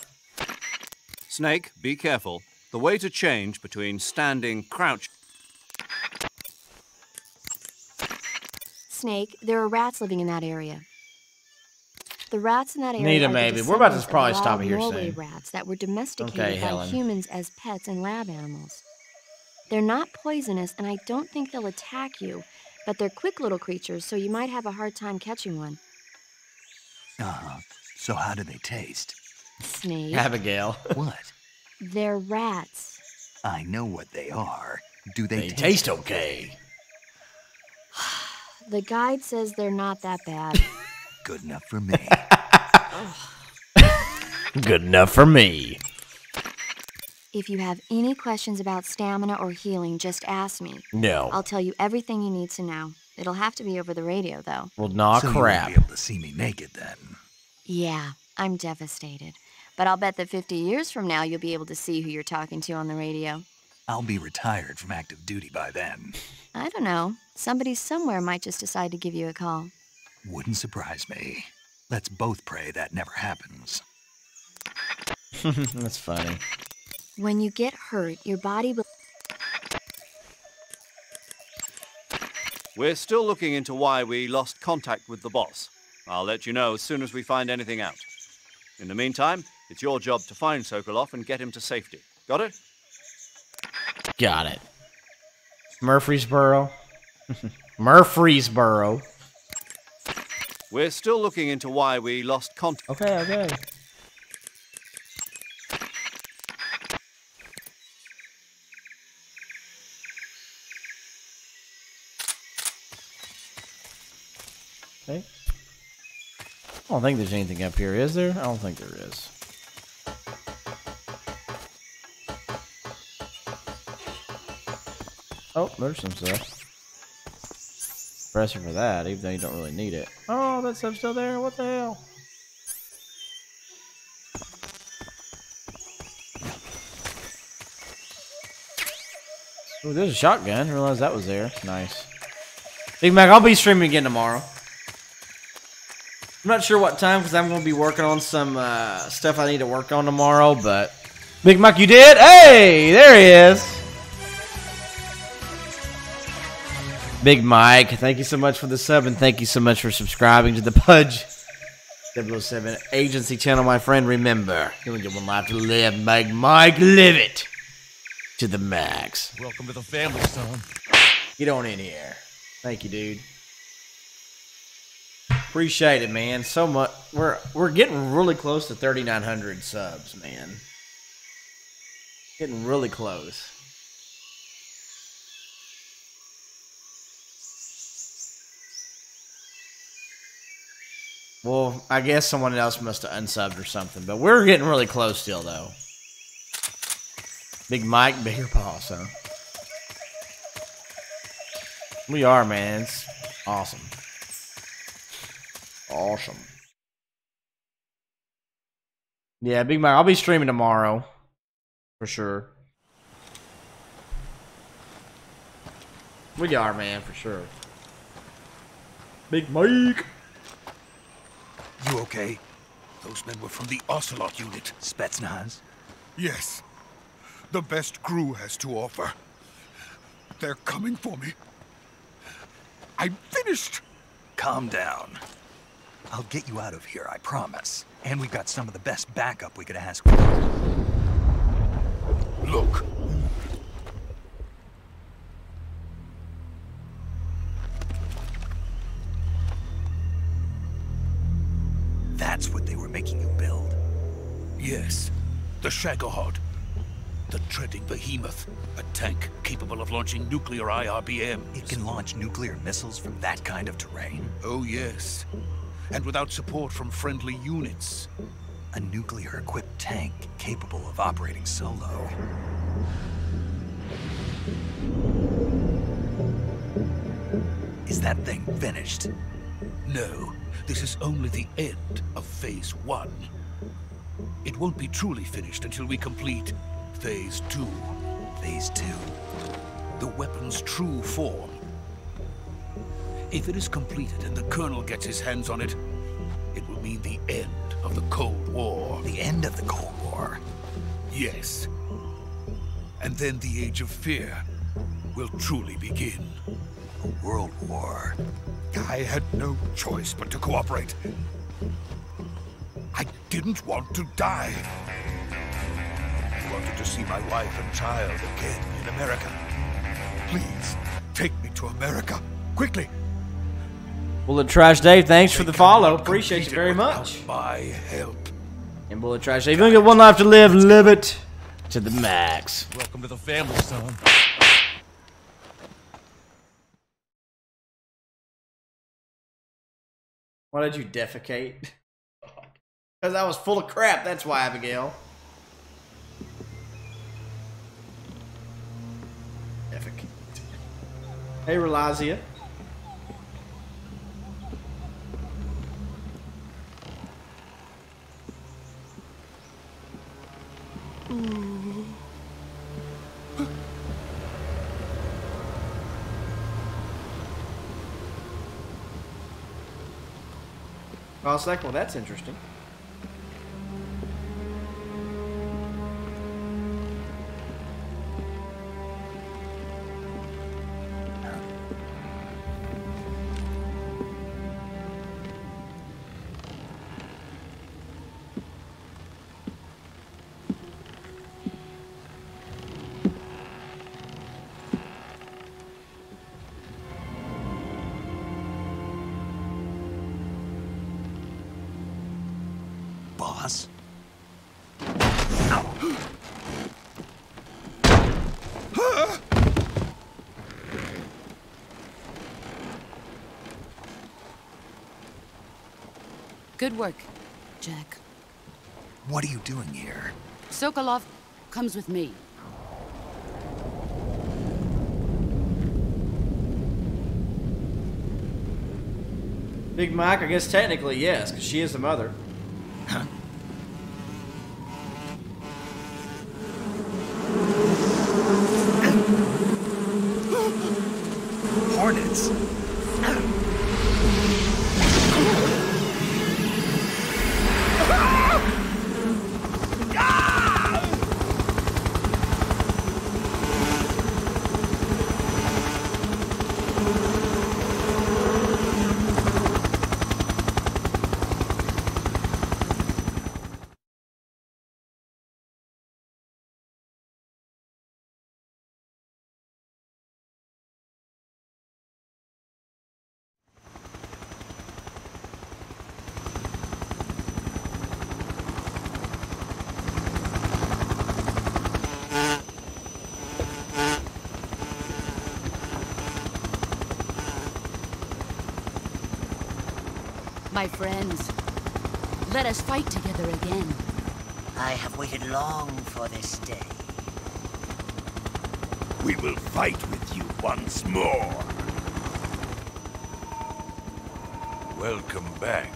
Snake, be careful. The way to change between standing crouched Snake, there are rats living in that area. The rats in that area Nita, are the maybe. We're about to probably stop it here Norway soon. rats that were domesticated Okay, by Helen. humans as pets and lab animals. They're not poisonous, and I don't think they'll attack you, but they're quick little creatures, so you might have a hard time catching one. Uh-huh. So how do they taste? Snake, Abigail. What? They're rats. I know what they are. Do they, They taste okay. The guide says they're not that bad. good enough for me? Good enough for me. If you have any questions about stamina or healing, just ask me. No. I'll tell you everything you need to know. It'll have to be over the radio, though. well, nah, so you won't crap. be able to see me naked then. Yeah, I'm devastated. But I'll bet that 50 years from now, you'll be able to see who you're talking to on the radio. I'll be retired from active duty by then. I don't know. Somebody somewhere might just decide to give you a call. Wouldn't surprise me. Let's both pray that never happens. That's funny. When you get hurt, your body will. We're still looking into why we lost contact with the boss. I'll let you know as soon as we find anything out. In the meantime, it's your job to find Sokolov and get him to safety. Got it? Got it. Murfreesboro. Murfreesboro. We're still looking into why we lost contact. Okay, okay. Okay. I don't think there's anything up here, is there? I don't think there is. Oh, there's some stuff. Pressure for that, even though you don't really need it. Oh, that stuff's still there? What the hell? Ooh, there's a shotgun. Didn't realize that was there. Nice. Big Mac, I'll be streaming again tomorrow. I'm not sure what time because I'm going to be working on some uh, stuff I need to work on tomorrow, but. Big Mac, you did? Hey, there he is. Big Mike, thank you so much for the sub and thank you so much for subscribing to the Pudge 007 agency channel, my friend. Remember, you only get one life to live. Big Mike, live it to the max. Welcome to the family, son. Get on in here. Thank you, dude. Appreciate it, man. So much. We're we're getting really close to 3,900 subs, man. Getting really close. Well, I guess someone else must have unsubbed or something, but we're getting really close still, though. Big Mike, bigger paws, huh? We are, man. It's awesome. Awesome. Yeah, Big Mike. I'll be streaming tomorrow. For sure. We are, man, for sure. Big Mike. You okay? Those men were from the Ocelot unit. Spetsnaz? Yes. The best GRU has to offer. They're coming for me. I'm finished. Calm down. I'll get you out of here, I promise. And we've got some of the best backup we could ask for. Look. Yes. The Shagohod. The treading behemoth. A tank capable of launching nuclear IRBM. It can launch nuclear missiles from that kind of terrain. Oh, yes. And without support from friendly units. A nuclear-equipped tank capable of operating solo. Is that thing finished? No, this is only the end of Phase 1. It won't be truly finished until we complete Phase 2. Phase 2. The weapon's true form. If it is completed and the Colonel gets his hands on it, it will mean the end of the Cold War. The end of the Cold War. Yes. And then the Age of Fear will truly begin. A world war. I had no choice but to cooperate. I didn't want to die. I wanted to see my wife and child again in America. Please, take me to America. Quickly. Bullet Trash Dave, thanks for the follow. Appreciate you very much. My help. And Bullet Trash Dave, you only get one life to live. Live it to the max. Welcome to the family, son. Why did you defecate? Because I was full of crap, that's why, Abigail. Hey, Relazia. I was like, well, that's interesting. Good work, Jack. What are you doing here? Sokolov comes with me. Big Mike, I guess technically yes, because she is the mother. Hornets? My friends, let us fight together again. I have waited long for this day. We will fight with you once more. Welcome back,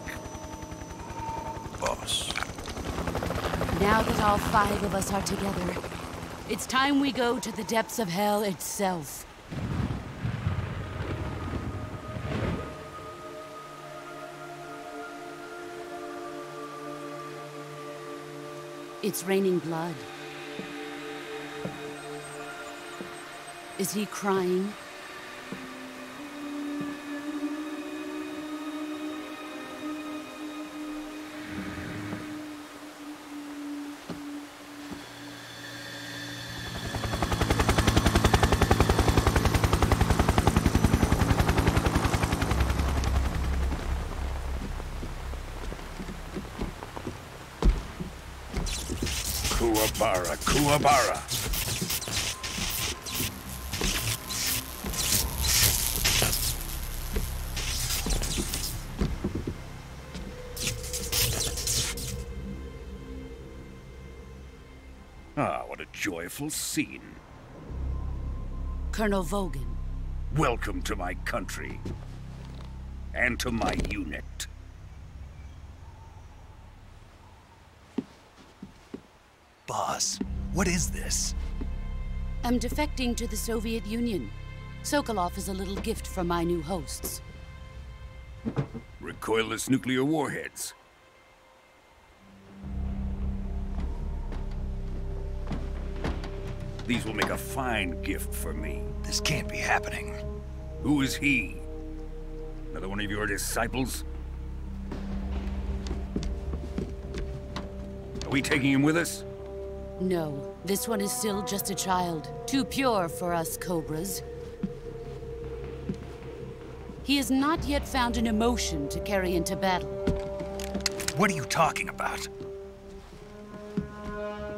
boss. Now that all five of us are together, it's time we go to the depths of hell itself. It's raining blood. Is he crying? Kuwabara. Ah, what a joyful scene. Colonel Volgin. Welcome to my country. And to my unit. Boss, what is this? I'm defecting to the Soviet Union. Sokolov is a little gift from my new hosts. Recoilless nuclear warheads. These will make a fine gift for me. This can't be happening. Who is he? Another one of your disciples? Are we taking him with us? No, this one is still just a child. Too pure for us Cobras. He has not yet found an emotion to carry into battle. What are you talking about?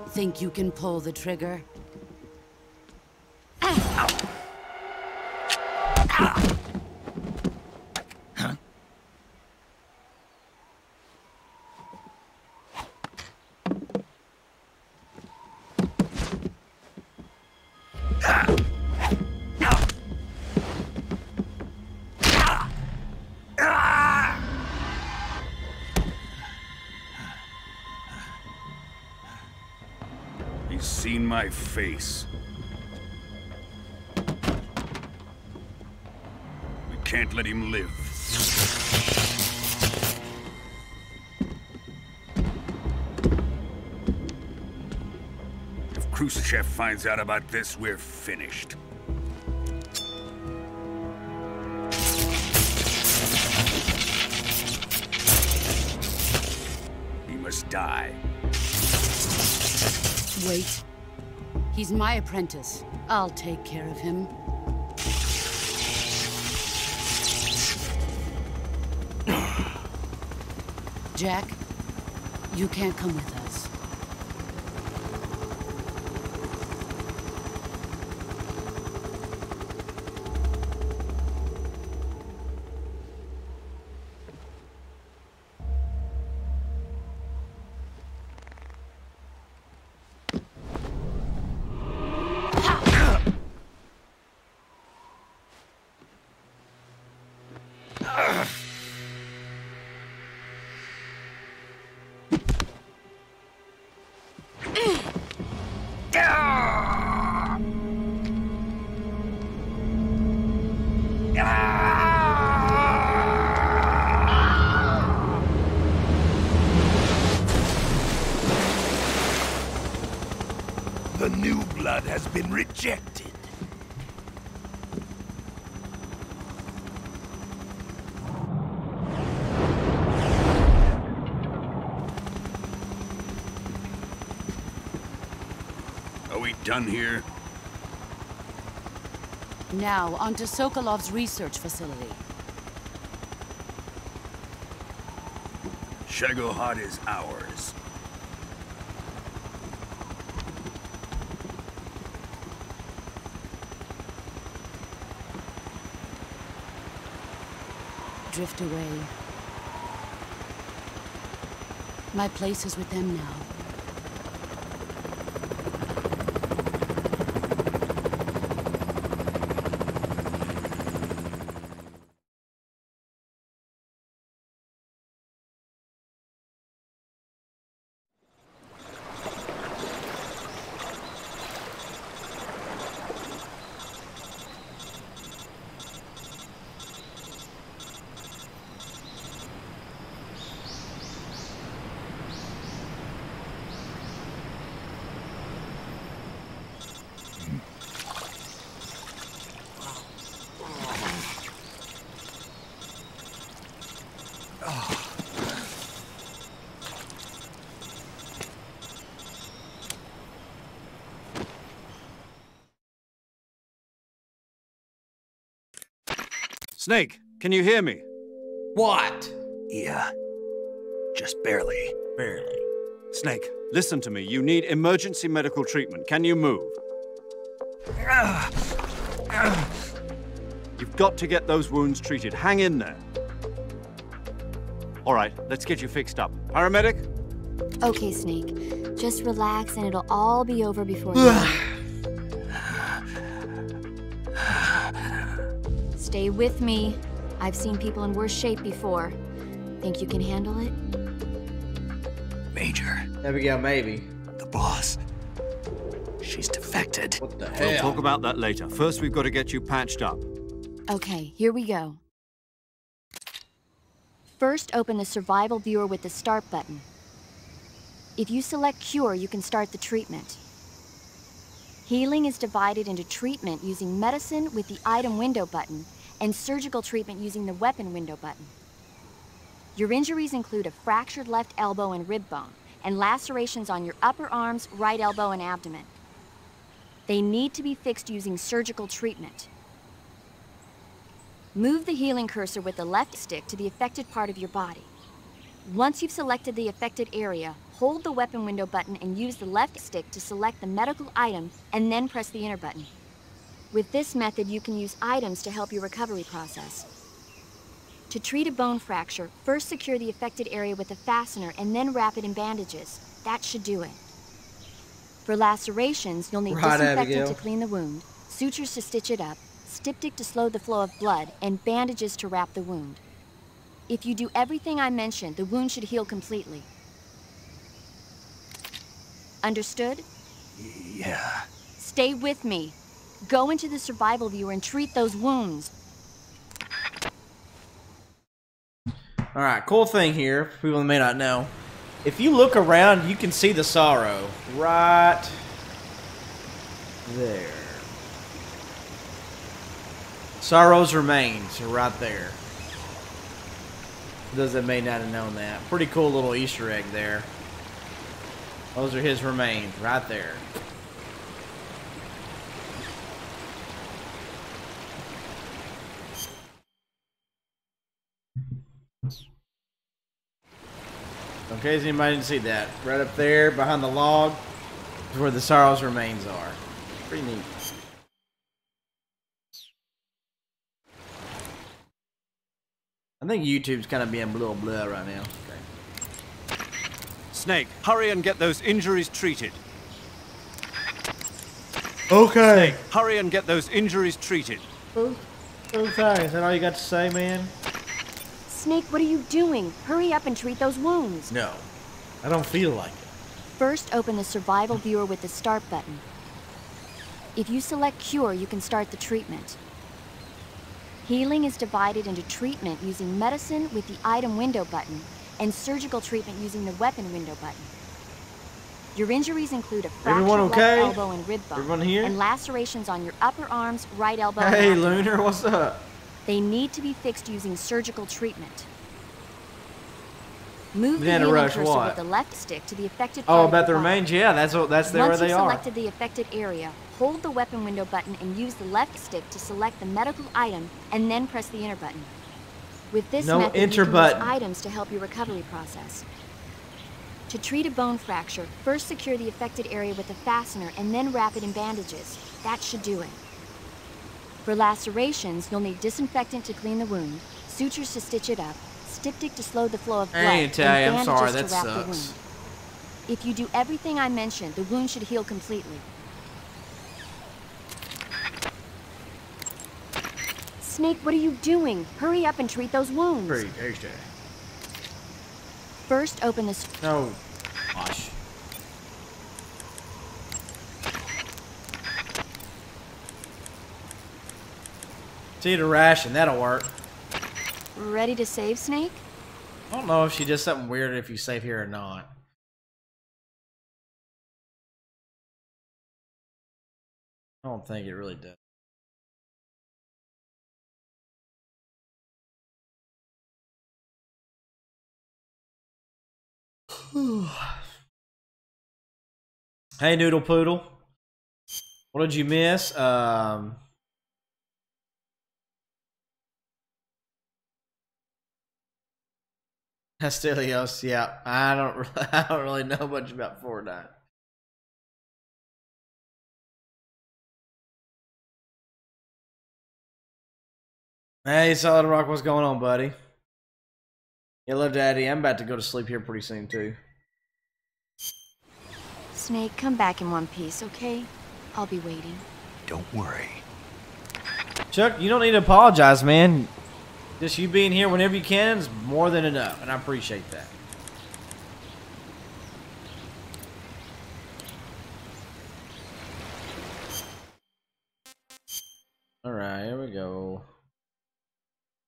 Think you can pull the trigger? Seen my face. We can't let him live. If Khrushchev finds out about this, we're finished. He must die. Wait. He's my apprentice. I'll take care of him. Jack, you can't come with us. Are we done here? Now, on to Sokolov's research facility. Shagohod is ours. Drift away. My place is with them now. Snake, can you hear me? What? Yeah. Just barely. Barely. Snake, listen to me. You need emergency medical treatment. Can you move? You've got to get those wounds treated. Hang in there. All right, let's get you fixed up. Paramedic? Okay, Snake. Just relax and it'll all be over before you. Stay with me. I've seen people in worse shape before. Think you can handle it? Major, Abigail, maybe. the boss. She's defected. What the We'll talk about that later. First, we've got to get you patched up. Okay, here we go. First, open the survival viewer with the start button. If you select cure, you can start the treatment. Healing is divided into treatment using medicine with the item window button and surgical treatment using the weapon window button. Your injuries include a fractured left elbow and rib bone and lacerations on your upper arms, right elbow, and abdomen. They need to be fixed using surgical treatment. Move the healing cursor with the left stick to the affected part of your body. Once you've selected the affected area, hold the weapon window button and use the left stick to select the medical item and then press the enter button. With this method, you can use items to help your recovery process. To treat a bone fracture, first secure the affected area with a fastener and then wrap it in bandages. That should do it. For lacerations, you'll need Right, disinfectant Abigail. to clean the wound, sutures to stitch it up, styptic to slow the flow of blood, and bandages to wrap the wound. If you do everything I mentioned, the wound should heal completely. Understood? Yeah. Stay with me. Go into the survival viewer and treat those wounds. All right, cool thing here, people may not know. If you look around, you can see the sorrow right there. Sorrow's remains are right there. Those that may not have known that. Pretty cool little Easter egg there. Those are his remains right there. In case anybody didn't see that, right up there behind the log is where the sorrow's remains are. Pretty neat. I think YouTube's kind of being a little blur right now. Okay. Snake, hurry and get those injuries treated. Okay. Hurry and get those injuries treated. Oh, okay, is that all you got to say, man? Snake, what are you doing? Hurry up and treat those wounds. No. I don't feel like it. First, open the survival viewer with the start button. If you select cure, you can start the treatment. Healing is divided into treatment using medicine with the item window button and surgical treatment using the weapon window button. Your injuries include a fractured okay? left elbow and rib bone, Everyone here? and lacerations on your upper arms, right elbow, and Hey. Lunar, what's up? They need to be fixed using surgical treatment. Move the healing Rush cursor what? with the left stick to the affected Oh, about the remains? Yeah, that's what that's there Once where they are. selected the affected area, hold the weapon window button and use the left stick to select the medical item, and then press the enter button. With this No method, enter you can button. use items to help your recovery process. To treat a bone fracture, first secure the affected area with a fastener and then wrap it in bandages. That should do it. For lacerations, you'll need disinfectant to clean the wound, sutures to stitch it up, styptic to slow the flow of blood, Hey, Italian, I'm and sorry, bandages that to wrap the sucks. wound. If you do everything I mentioned, the wound should heal completely. Snake, what are you doing? Hurry up and treat those wounds. Pretty tasty. First, open this. No. Gosh. See the ration, that'll work. Ready to save, Snake? I don't know if she does something weird if you save here or not. I don't think it really does. hey, Noodle Poodle. What did you miss? Um, Hastilios, yeah. I don't, really- I don't really know much about Fortnite. Hey, Solid Rock, what's going on, buddy? Hello, Daddy. I'm about to go to sleep here pretty soon, too. Snake, come back in one piece, okay? I'll be waiting. Don't worry. Chuck, you don't need to apologize, man. Just you being here whenever you can is more than enough, and I appreciate that. All right, here we go.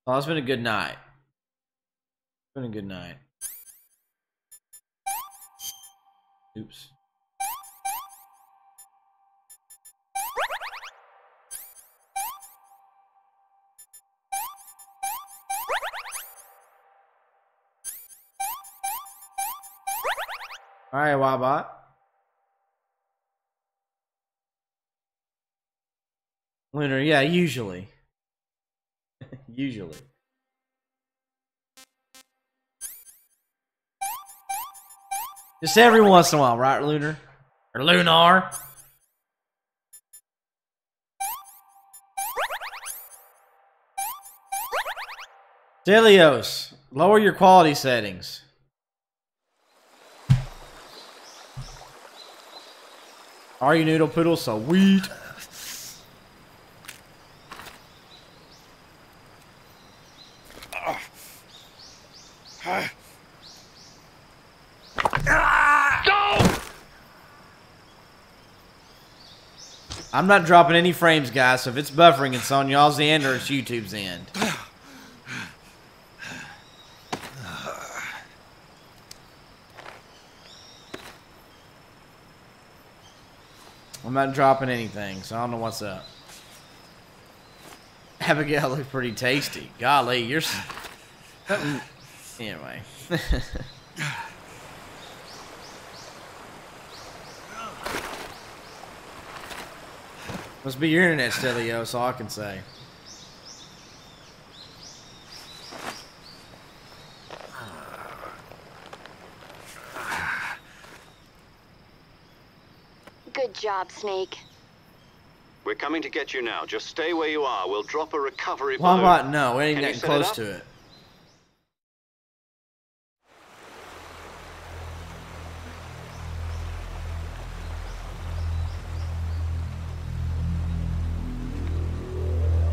Oh, it's been a good night. It's been a good night. Oops. Right, Wabot. Lunar, yeah, usually. usually. Just every once in a while, right, Lunar? Or Lunar? Delios, lower your quality settings. Are you noodle poodle? So weed. I'm not dropping any frames, guys. So if it's buffering, it's on y'all's end or it's YouTube's end. I'm not dropping anything, so I don't know what's up. Abigail looks pretty tasty. Golly, you're. Anyway. Must be your internet still, yo, so I can say. Good job, Snake. We're coming to get you now. Just stay where you are. We'll drop a recovery Why balloon. not? No, we ain't Can getting set it close to it.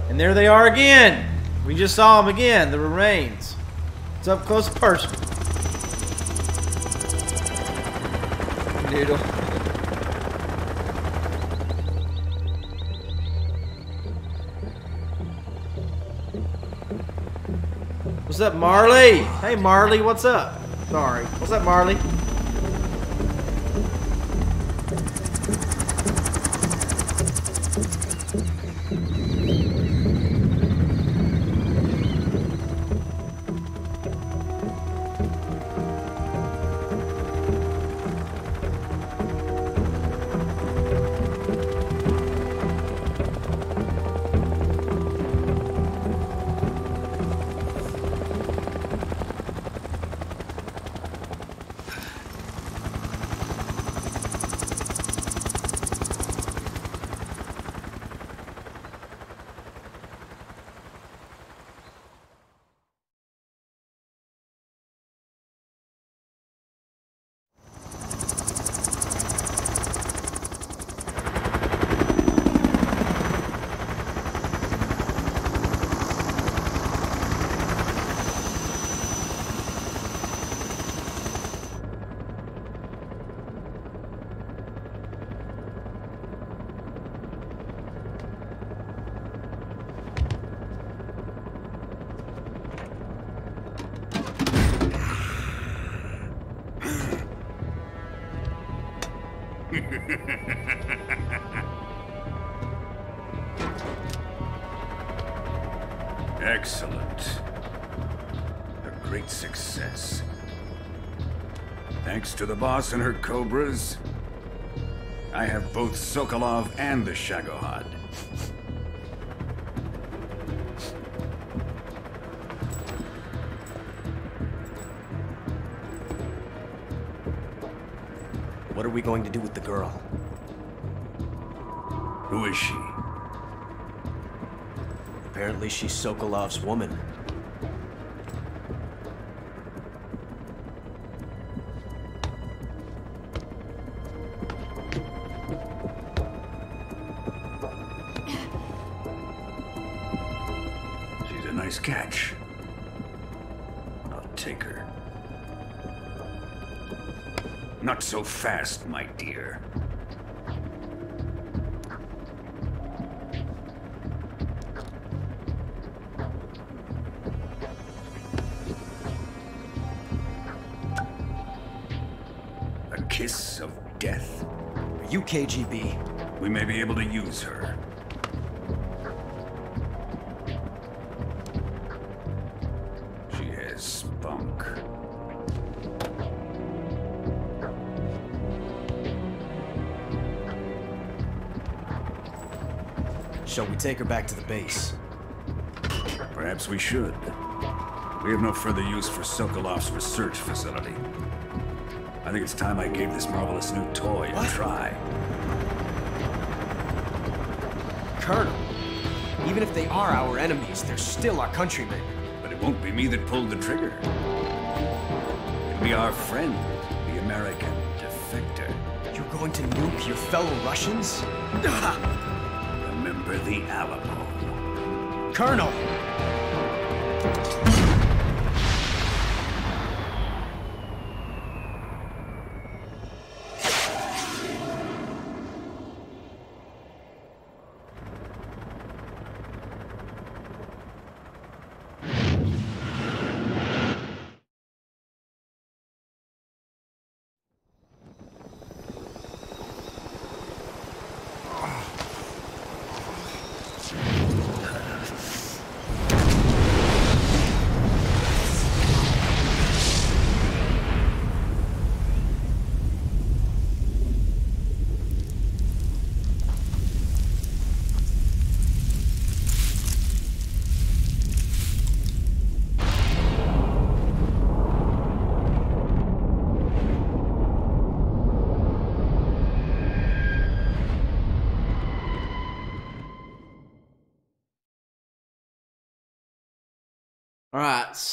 And there they are again. We just saw them again, the remains. It's up close and personal. Noodle. What's up, Marley? Hey, Marley, what's up? Sorry. What's up, Marley? The boss and her cobras, I have both Sokolov and the Shagohod. What are we going to do with the girl? Who is she? Apparently she's Sokolov's woman. Not so fast, my dear. A kiss of death? Are you KGB? We may be able to use her. Take her back to the base? Perhaps we should. We have no further use for Sokolov's research facility. I think it's time I gave this marvelous new toy a try. Colonel, even if they are our enemies, they're still our countrymen. But it won't be me that pulled the trigger. It'll be our friend, the American defector. You're going to nuke your fellow Russians? The Alamo. Colonel!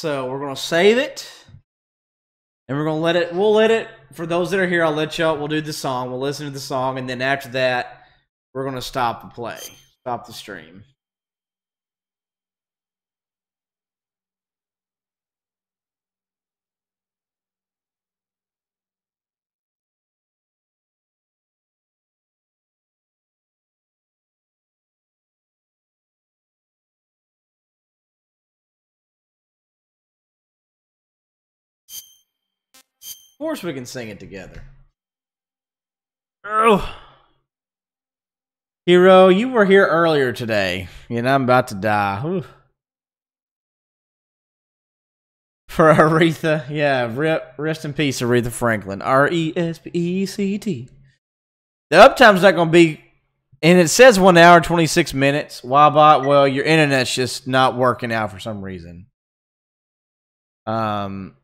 So we're gonna save it, and we're gonna let it. We'll let it for those that are here. I'll let y'all. We'll do the song. We'll listen to the song, and then after that, we're gonna stop the play, stop the stream. Of course, we can sing it together. Oh. Hero, you were here earlier today, and I'm about to die. Whew. For Aretha, yeah, rip, rest in peace, Aretha Franklin. R E S P E C T. The uptime's not going to be, and it says one hour, 26 minutes. Why, bot? Well, your internet's just not working out for some reason. Um,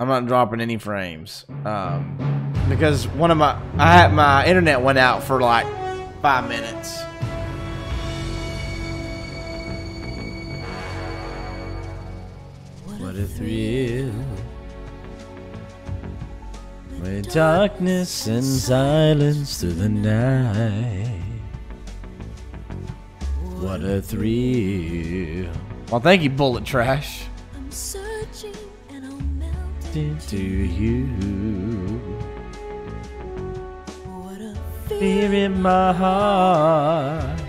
I'm not dropping any frames. Um, because one of my I had my internet went out for like five minutes. What a thrill. With darkness and silence through the night. What a thrill. Well, thank you, Bullet Trash. I'm searching and I'll Into you. what a fear in my heart.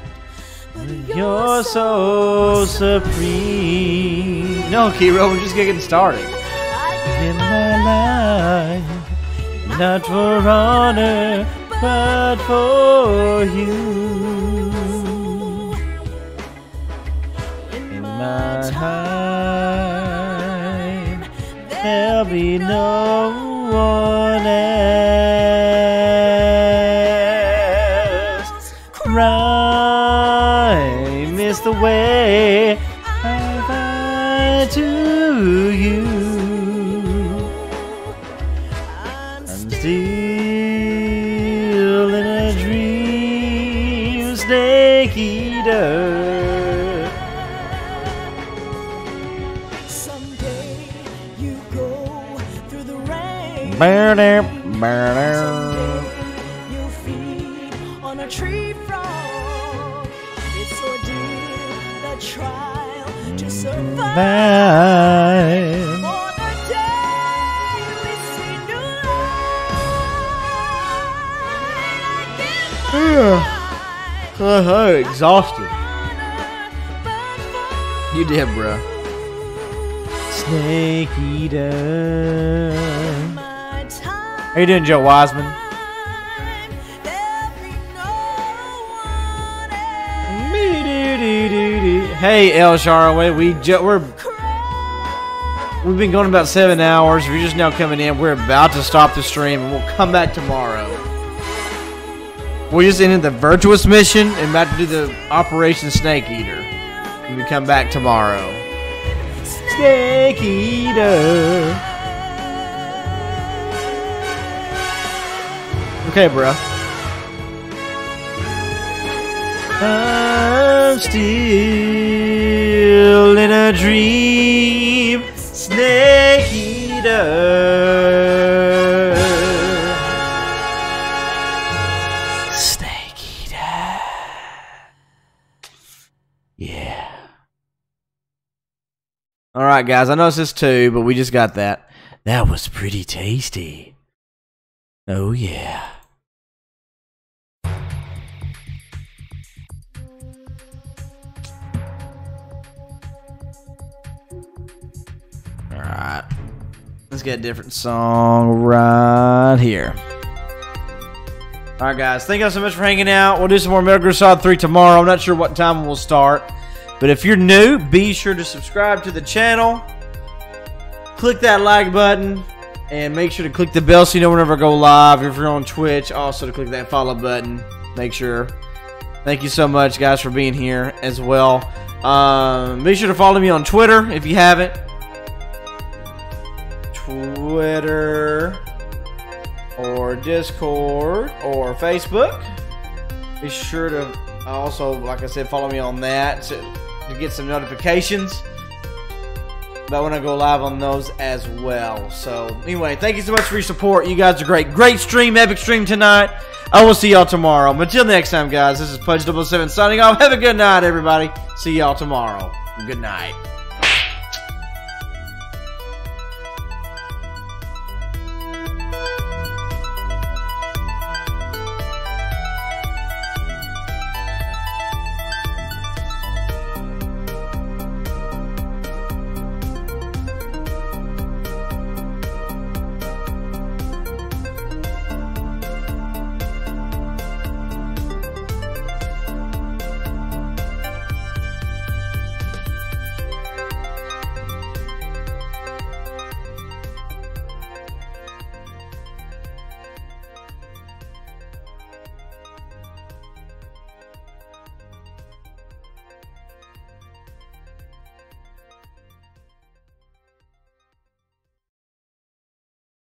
When you're so supreme. No, Kiro, we're just getting started. In my life, not for honor, but for you. In my time, there'll be no one else. Crime is the way Uh, exhausted. You did, bro. Snake eater. How you doing, Joe Wiseman? There'll be no one else. Hey, El Sharaway, we ju- we're we've been going about seven hours. If you're just now coming in, we're about to stop the stream, and we'll come back tomorrow. We just ended the virtuous mission and about to do the Operation Snake Eater. And we come back tomorrow. Snake Eater. Okay, bruh. I'm still in a dream, snake eater. Snake eater. Yeah. All right, guys. I know it's just two, but we just got that. That was pretty tasty. Oh yeah. All right. Let's get a different song right here. All right, guys. Thank you so much for hanging out. We'll do some more Metal Gear Solid 3 tomorrow. I'm not sure what time we'll start. But if you're new, be sure to subscribe to the channel. Click that like button. And make sure to click the bell so you know whenever I go live. If you're on Twitch, also to click that follow button. Make sure. Thank you so much, guys, for being here as well. Um, be sure to follow me on Twitter if you haven't. Twitter or Discord or Facebook. Be sure to also, like I said, follow me on that to, to get some notifications. about when I go live on those as well. So, anyway, thank you so much for your support. You guys are great. Great stream, epic stream tonight. I will see y'all tomorrow. But until next time, guys, this is Pudge 7 signing off. Have a good night, everybody. See y'all tomorrow. Good night.